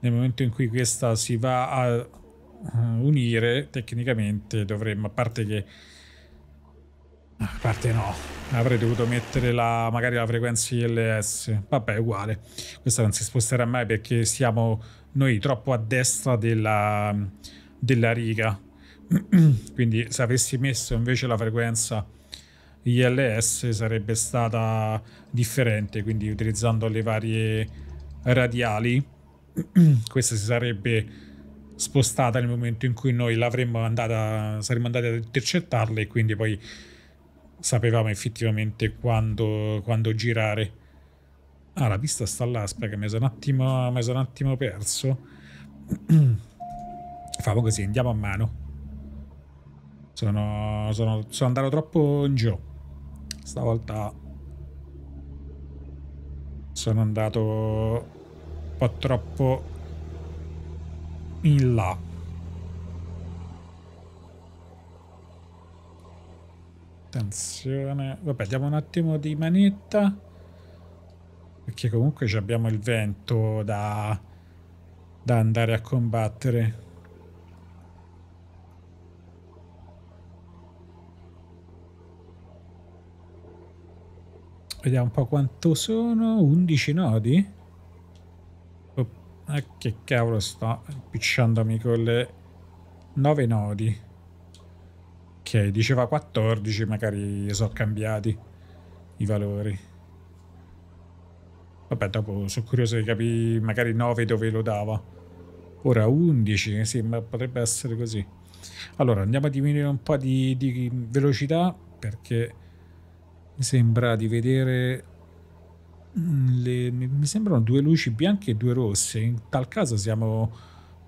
nel momento in cui questa si va a uh, unire, tecnicamente dovremmo, a parte che a parte no, avrei dovuto mettere la, magari la frequenza ILS. Vabbè, uguale. Questa non si sposterà mai perché siamo noi troppo a destra della, della riga. Quindi se avessi messo invece la frequenza ILS sarebbe stata differente. Quindi utilizzando le varie radiali, questa si sarebbe spostata nel momento in cui noi l'avremmo andata, saremmo andati ad intercettarla e quindi poi sapevamo effettivamente quando, quando girare. Ah, la pista sta là, aspetta, mi sono un attimo, perso. Famo così, andiamo a mano. Sono, sono, sono andato troppo in giù. Stavolta sono andato un po' troppo in là. Attenzione. Vabbè, diamo un attimo di manetta. Perché comunque abbiamo il vento da, da andare a combattere. Vediamo un po' quanto sono. 11 nodi? Oh, eh, che cavolo sto picciandomi con le 9 nodi. Diceva 14, magari sono cambiati i valori. Vabbè, dopo sono curioso di capire magari 9 dove lo dava. Ora 11, sì, ma potrebbe essere così. Allora, andiamo a diminuire un po' di, di velocità perché mi sembra di vedere le, mi sembrano due luci bianche e due rosse. In tal caso siamo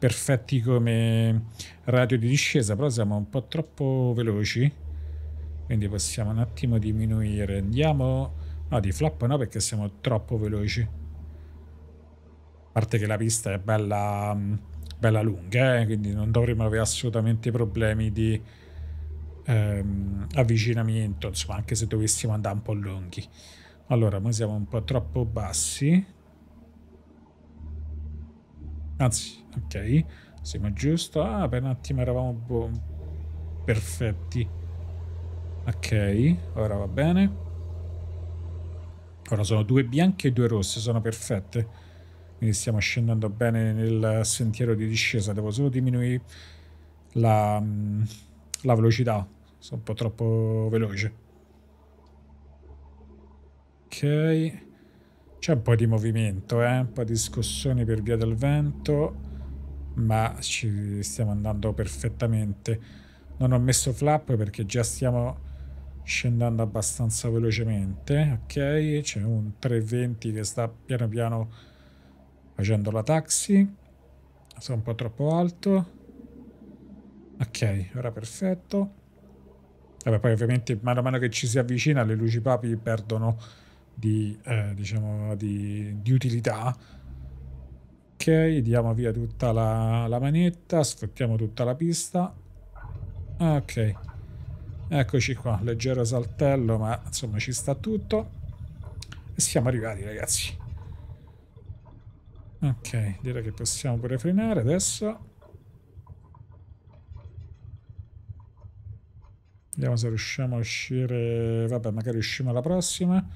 perfetti come radio di discesa, però siamo un po' troppo veloci, quindi possiamo un attimo diminuire. Andiamo... No, di flap no, perché siamo troppo veloci. parte che la pista è bella, bella lunga, eh, quindi non dovremmo avere assolutamente problemi di ehm, avvicinamento, insomma, anche se dovessimo andare un po' lunghi. Allora, noi siamo un po' troppo bassi. Anzi, ok, siamo giusto. Ah, per un attimo eravamo perfetti. Ok, ora va bene. Ora sono due bianche e due rosse, sono perfette. Quindi stiamo scendendo bene nel sentiero di discesa. Devo solo diminuire la, mm, la velocità. Sono un po' troppo veloce. Ok. C'è un po' di movimento, eh? un po' di scossoni per via del vento, ma ci stiamo andando perfettamente. Non ho messo flap perché già stiamo scendendo abbastanza velocemente. Ok, c'è un 320 che sta piano piano facendo la taxi. Sono un po' troppo alto. Ok, ora perfetto. Vabbè, poi ovviamente mano a mano che ci si avvicina le luci papi perdono di, eh, diciamo, di, di, utilità. Ok, diamo via tutta la, la manetta, sfruttiamo tutta la pista. Ok, eccoci qua, leggero saltello, ma insomma ci sta tutto. E siamo arrivati ragazzi. Ok, direi che possiamo pure frenare adesso. Vediamo se riusciamo a uscire... Vabbè, magari usciamo alla prossima.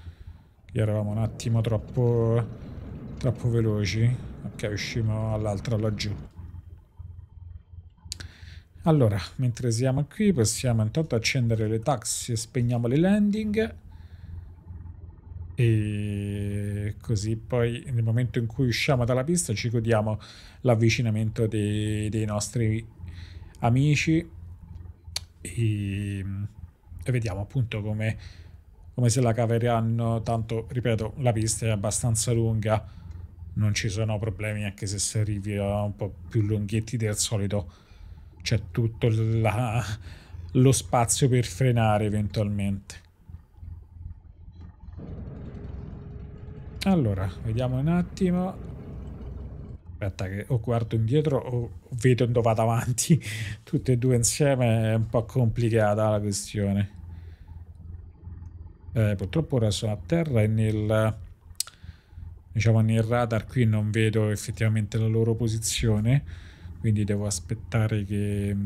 Qui eravamo un attimo troppo, troppo veloci. Ok, usciamo all'altra laggiù. Allora, mentre siamo qui possiamo intanto accendere le taxi e spegniamo le landing. E così poi nel momento in cui usciamo dalla pista ci godiamo l'avvicinamento dei, dei nostri amici e, e vediamo appunto come, come se la caveranno, tanto ripeto la pista è abbastanza lunga, non ci sono problemi anche se si arrivi a un po' più lunghetti del solito, c'è tutto la, lo spazio per frenare eventualmente. Allora, vediamo un attimo. Aspetta che o guardo indietro o vedo dove vado avanti. Tutte e due insieme è un po' complicata la questione. Eh, purtroppo ora sono a terra e nel, diciamo, nel radar qui non vedo effettivamente la loro posizione. Quindi devo aspettare che,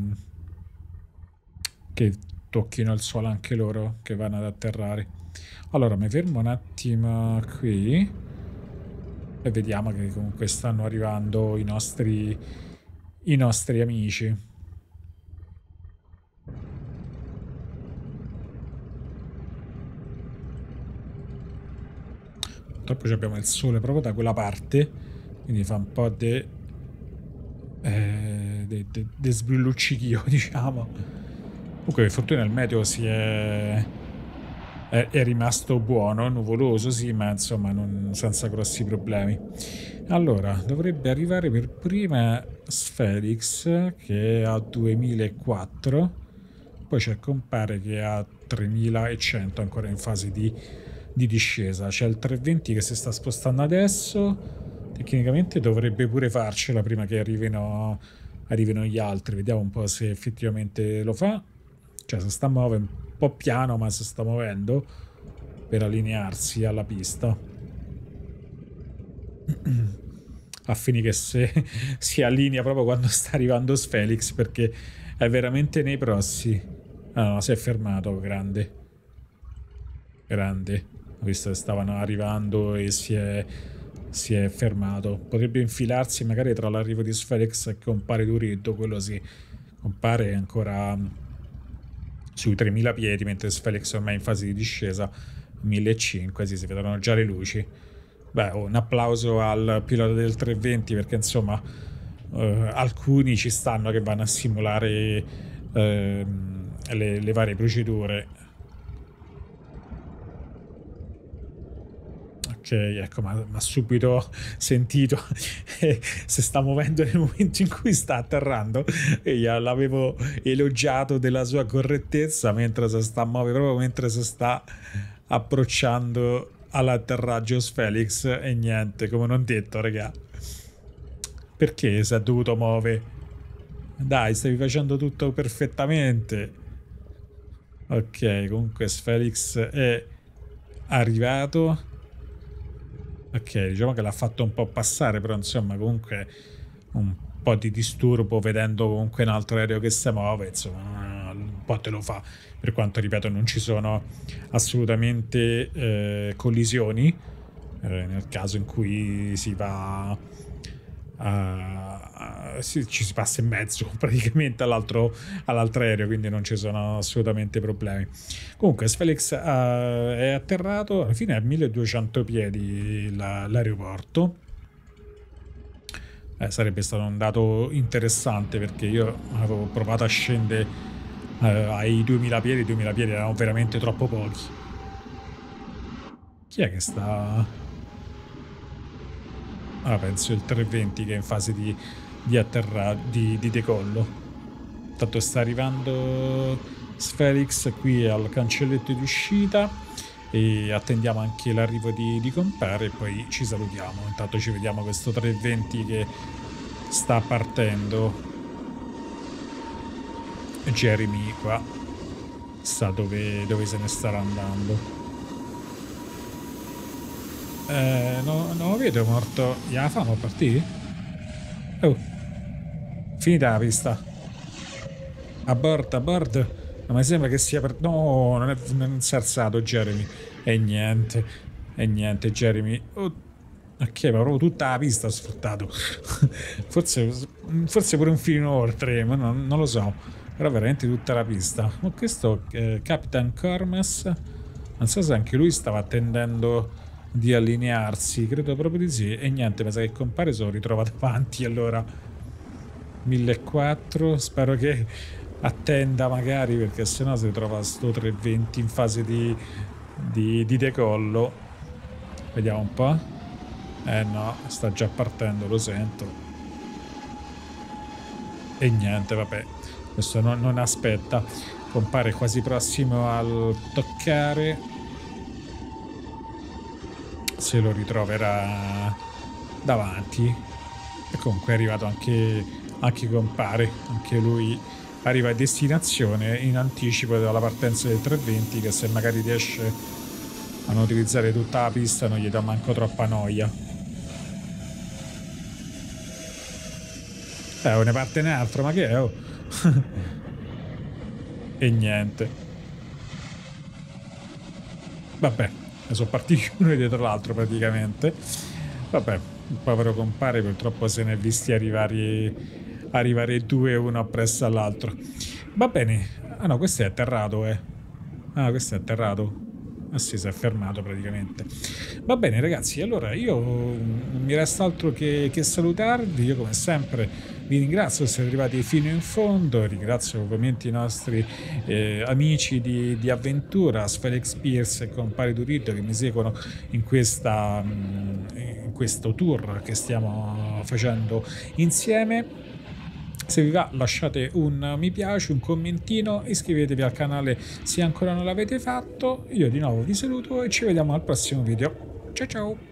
che tocchino il suolo anche loro che vanno ad atterrare. Allora mi fermo un attimo qui e vediamo che comunque stanno arrivando i nostri, i nostri amici. Purtroppo abbiamo il sole proprio da quella parte, quindi fa un po' di eh, de, de, de sbrilluccichio, diciamo. Comunque per fortuna il meteo si è è, è rimasto buono, nuvoloso sì, ma insomma non, senza grossi problemi. Allora, dovrebbe arrivare per prima Sfelix che è a 2004, poi c'è Compare che è a 3100 ancora in fase di, di discesa. C'è il 320 che si sta spostando adesso, tecnicamente dovrebbe pure farcela prima che arrivino, arrivino gli altri, vediamo un po' se effettivamente lo fa. Cioè, se sta muovendo po' piano ma si sta muovendo per allinearsi alla pista. A fini che se, si allinea proprio quando sta arrivando Sfelix perché è veramente nei prossi. Ah no, si è fermato grande. Grande ho visto che stavano arrivando e si è, si è fermato. Potrebbe infilarsi magari tra l'arrivo di Sfelix e compare Duritto quello sì. Compare ancora sui 3000 piedi, mentre Sfelix ormai è in fase di discesa 1500, sì, si vedono già le luci. Beh, un applauso al pilota del 320 perché insomma eh, alcuni ci stanno che vanno a simulare eh, le, le varie procedure ecco, ma, ma subito sentito si sta muovendo nel momento in cui sta atterrando e l'avevo elogiato della sua correttezza mentre si sta muovendo, proprio mentre si sta approcciando all'atterraggio Sfelix e niente, come non detto, raga. Perché si è dovuto muovere? Dai, stavi facendo tutto perfettamente. Ok, comunque Sfelix è arrivato. Ok, diciamo che l'ha fatto un po' passare, però insomma comunque un po' di disturbo vedendo comunque un altro aereo che si muove, insomma un po' te lo fa. Per quanto ripeto non ci sono assolutamente eh, collisioni eh, nel caso in cui si va uh, ci si passa in mezzo praticamente all'altro, all'altro aereo, quindi non ci sono assolutamente problemi. Comunque, Sfelix uh, è atterrato, alla fine a 1200 piedi la, l'aeroporto. Eh, sarebbe stato un dato interessante perché io avevo provato a scendere uh, ai 2000 piedi, 2000 piedi erano veramente troppo pochi. Chi è che sta Ah, penso il 320 che è in fase di, di atterraggio, di, di decollo. Intanto sta arrivando Sfelix qui al cancelletto di uscita e attendiamo anche l'arrivo di, di Compare e poi ci salutiamo. Intanto ci vediamo questo 320 che sta partendo. Jeremy qua sa dove, dove se ne starà andando. Eh, no, non lo vedo morto. Gliela famo partire? Oh. Finita la pista. A board, a board. Ma mi sembra che sia per... No, non è, non si è alzato Jeremy. E niente. E niente, Jeremy. Oh. Ok, ma proprio tutta la pista ha sfruttato. forse, forse pure un filino oltre, ma no, non lo so. Però veramente tutta la pista. Ma questo eh, Capitan Cormes, non so se anche lui stava attendendo di allinearsi, credo proprio di sì. E niente, mi sa che compare se lo ritrova davanti, allora 1400, spero che attenda magari perché sennò si trova sto 320 in fase di, di, di decollo. Vediamo un po'. Eh no, sta già partendo, lo sento. E niente, vabbè, questo non, non aspetta. Compare quasi prossimo al toccare se lo ritroverà davanti. E comunque è arrivato anche, anche compare anche lui arriva a destinazione in anticipo dalla partenza del 320 che se magari riesce a non utilizzare tutta la pista non gli dà manco troppa noia. Eh ne parte un altro ma che è oh? e niente. Vabbè sono partiti uno dietro l'altro praticamente. Vabbè, il povero compare purtroppo se ne è visti arrivare, arrivare due uno appresso all'altro. Va bene. Ah no, questo è atterrato, eh. Ah, questo è atterrato. Ah sì, si è fermato praticamente. Va bene ragazzi, allora io non mi resta altro che, che salutarvi. Io come sempre vi ringrazio se siete arrivati fino in fondo, ringrazio ovviamente i nostri eh, amici di, di, avventura, Sfelix Pierce e compare Durito che mi seguono in, questa, mm, in questo tour che stiamo facendo insieme. Se vi va lasciate un mi piace, un commentino, iscrivetevi al canale se ancora non l'avete fatto. Io di nuovo vi saluto e ci vediamo al prossimo video. Ciao ciao!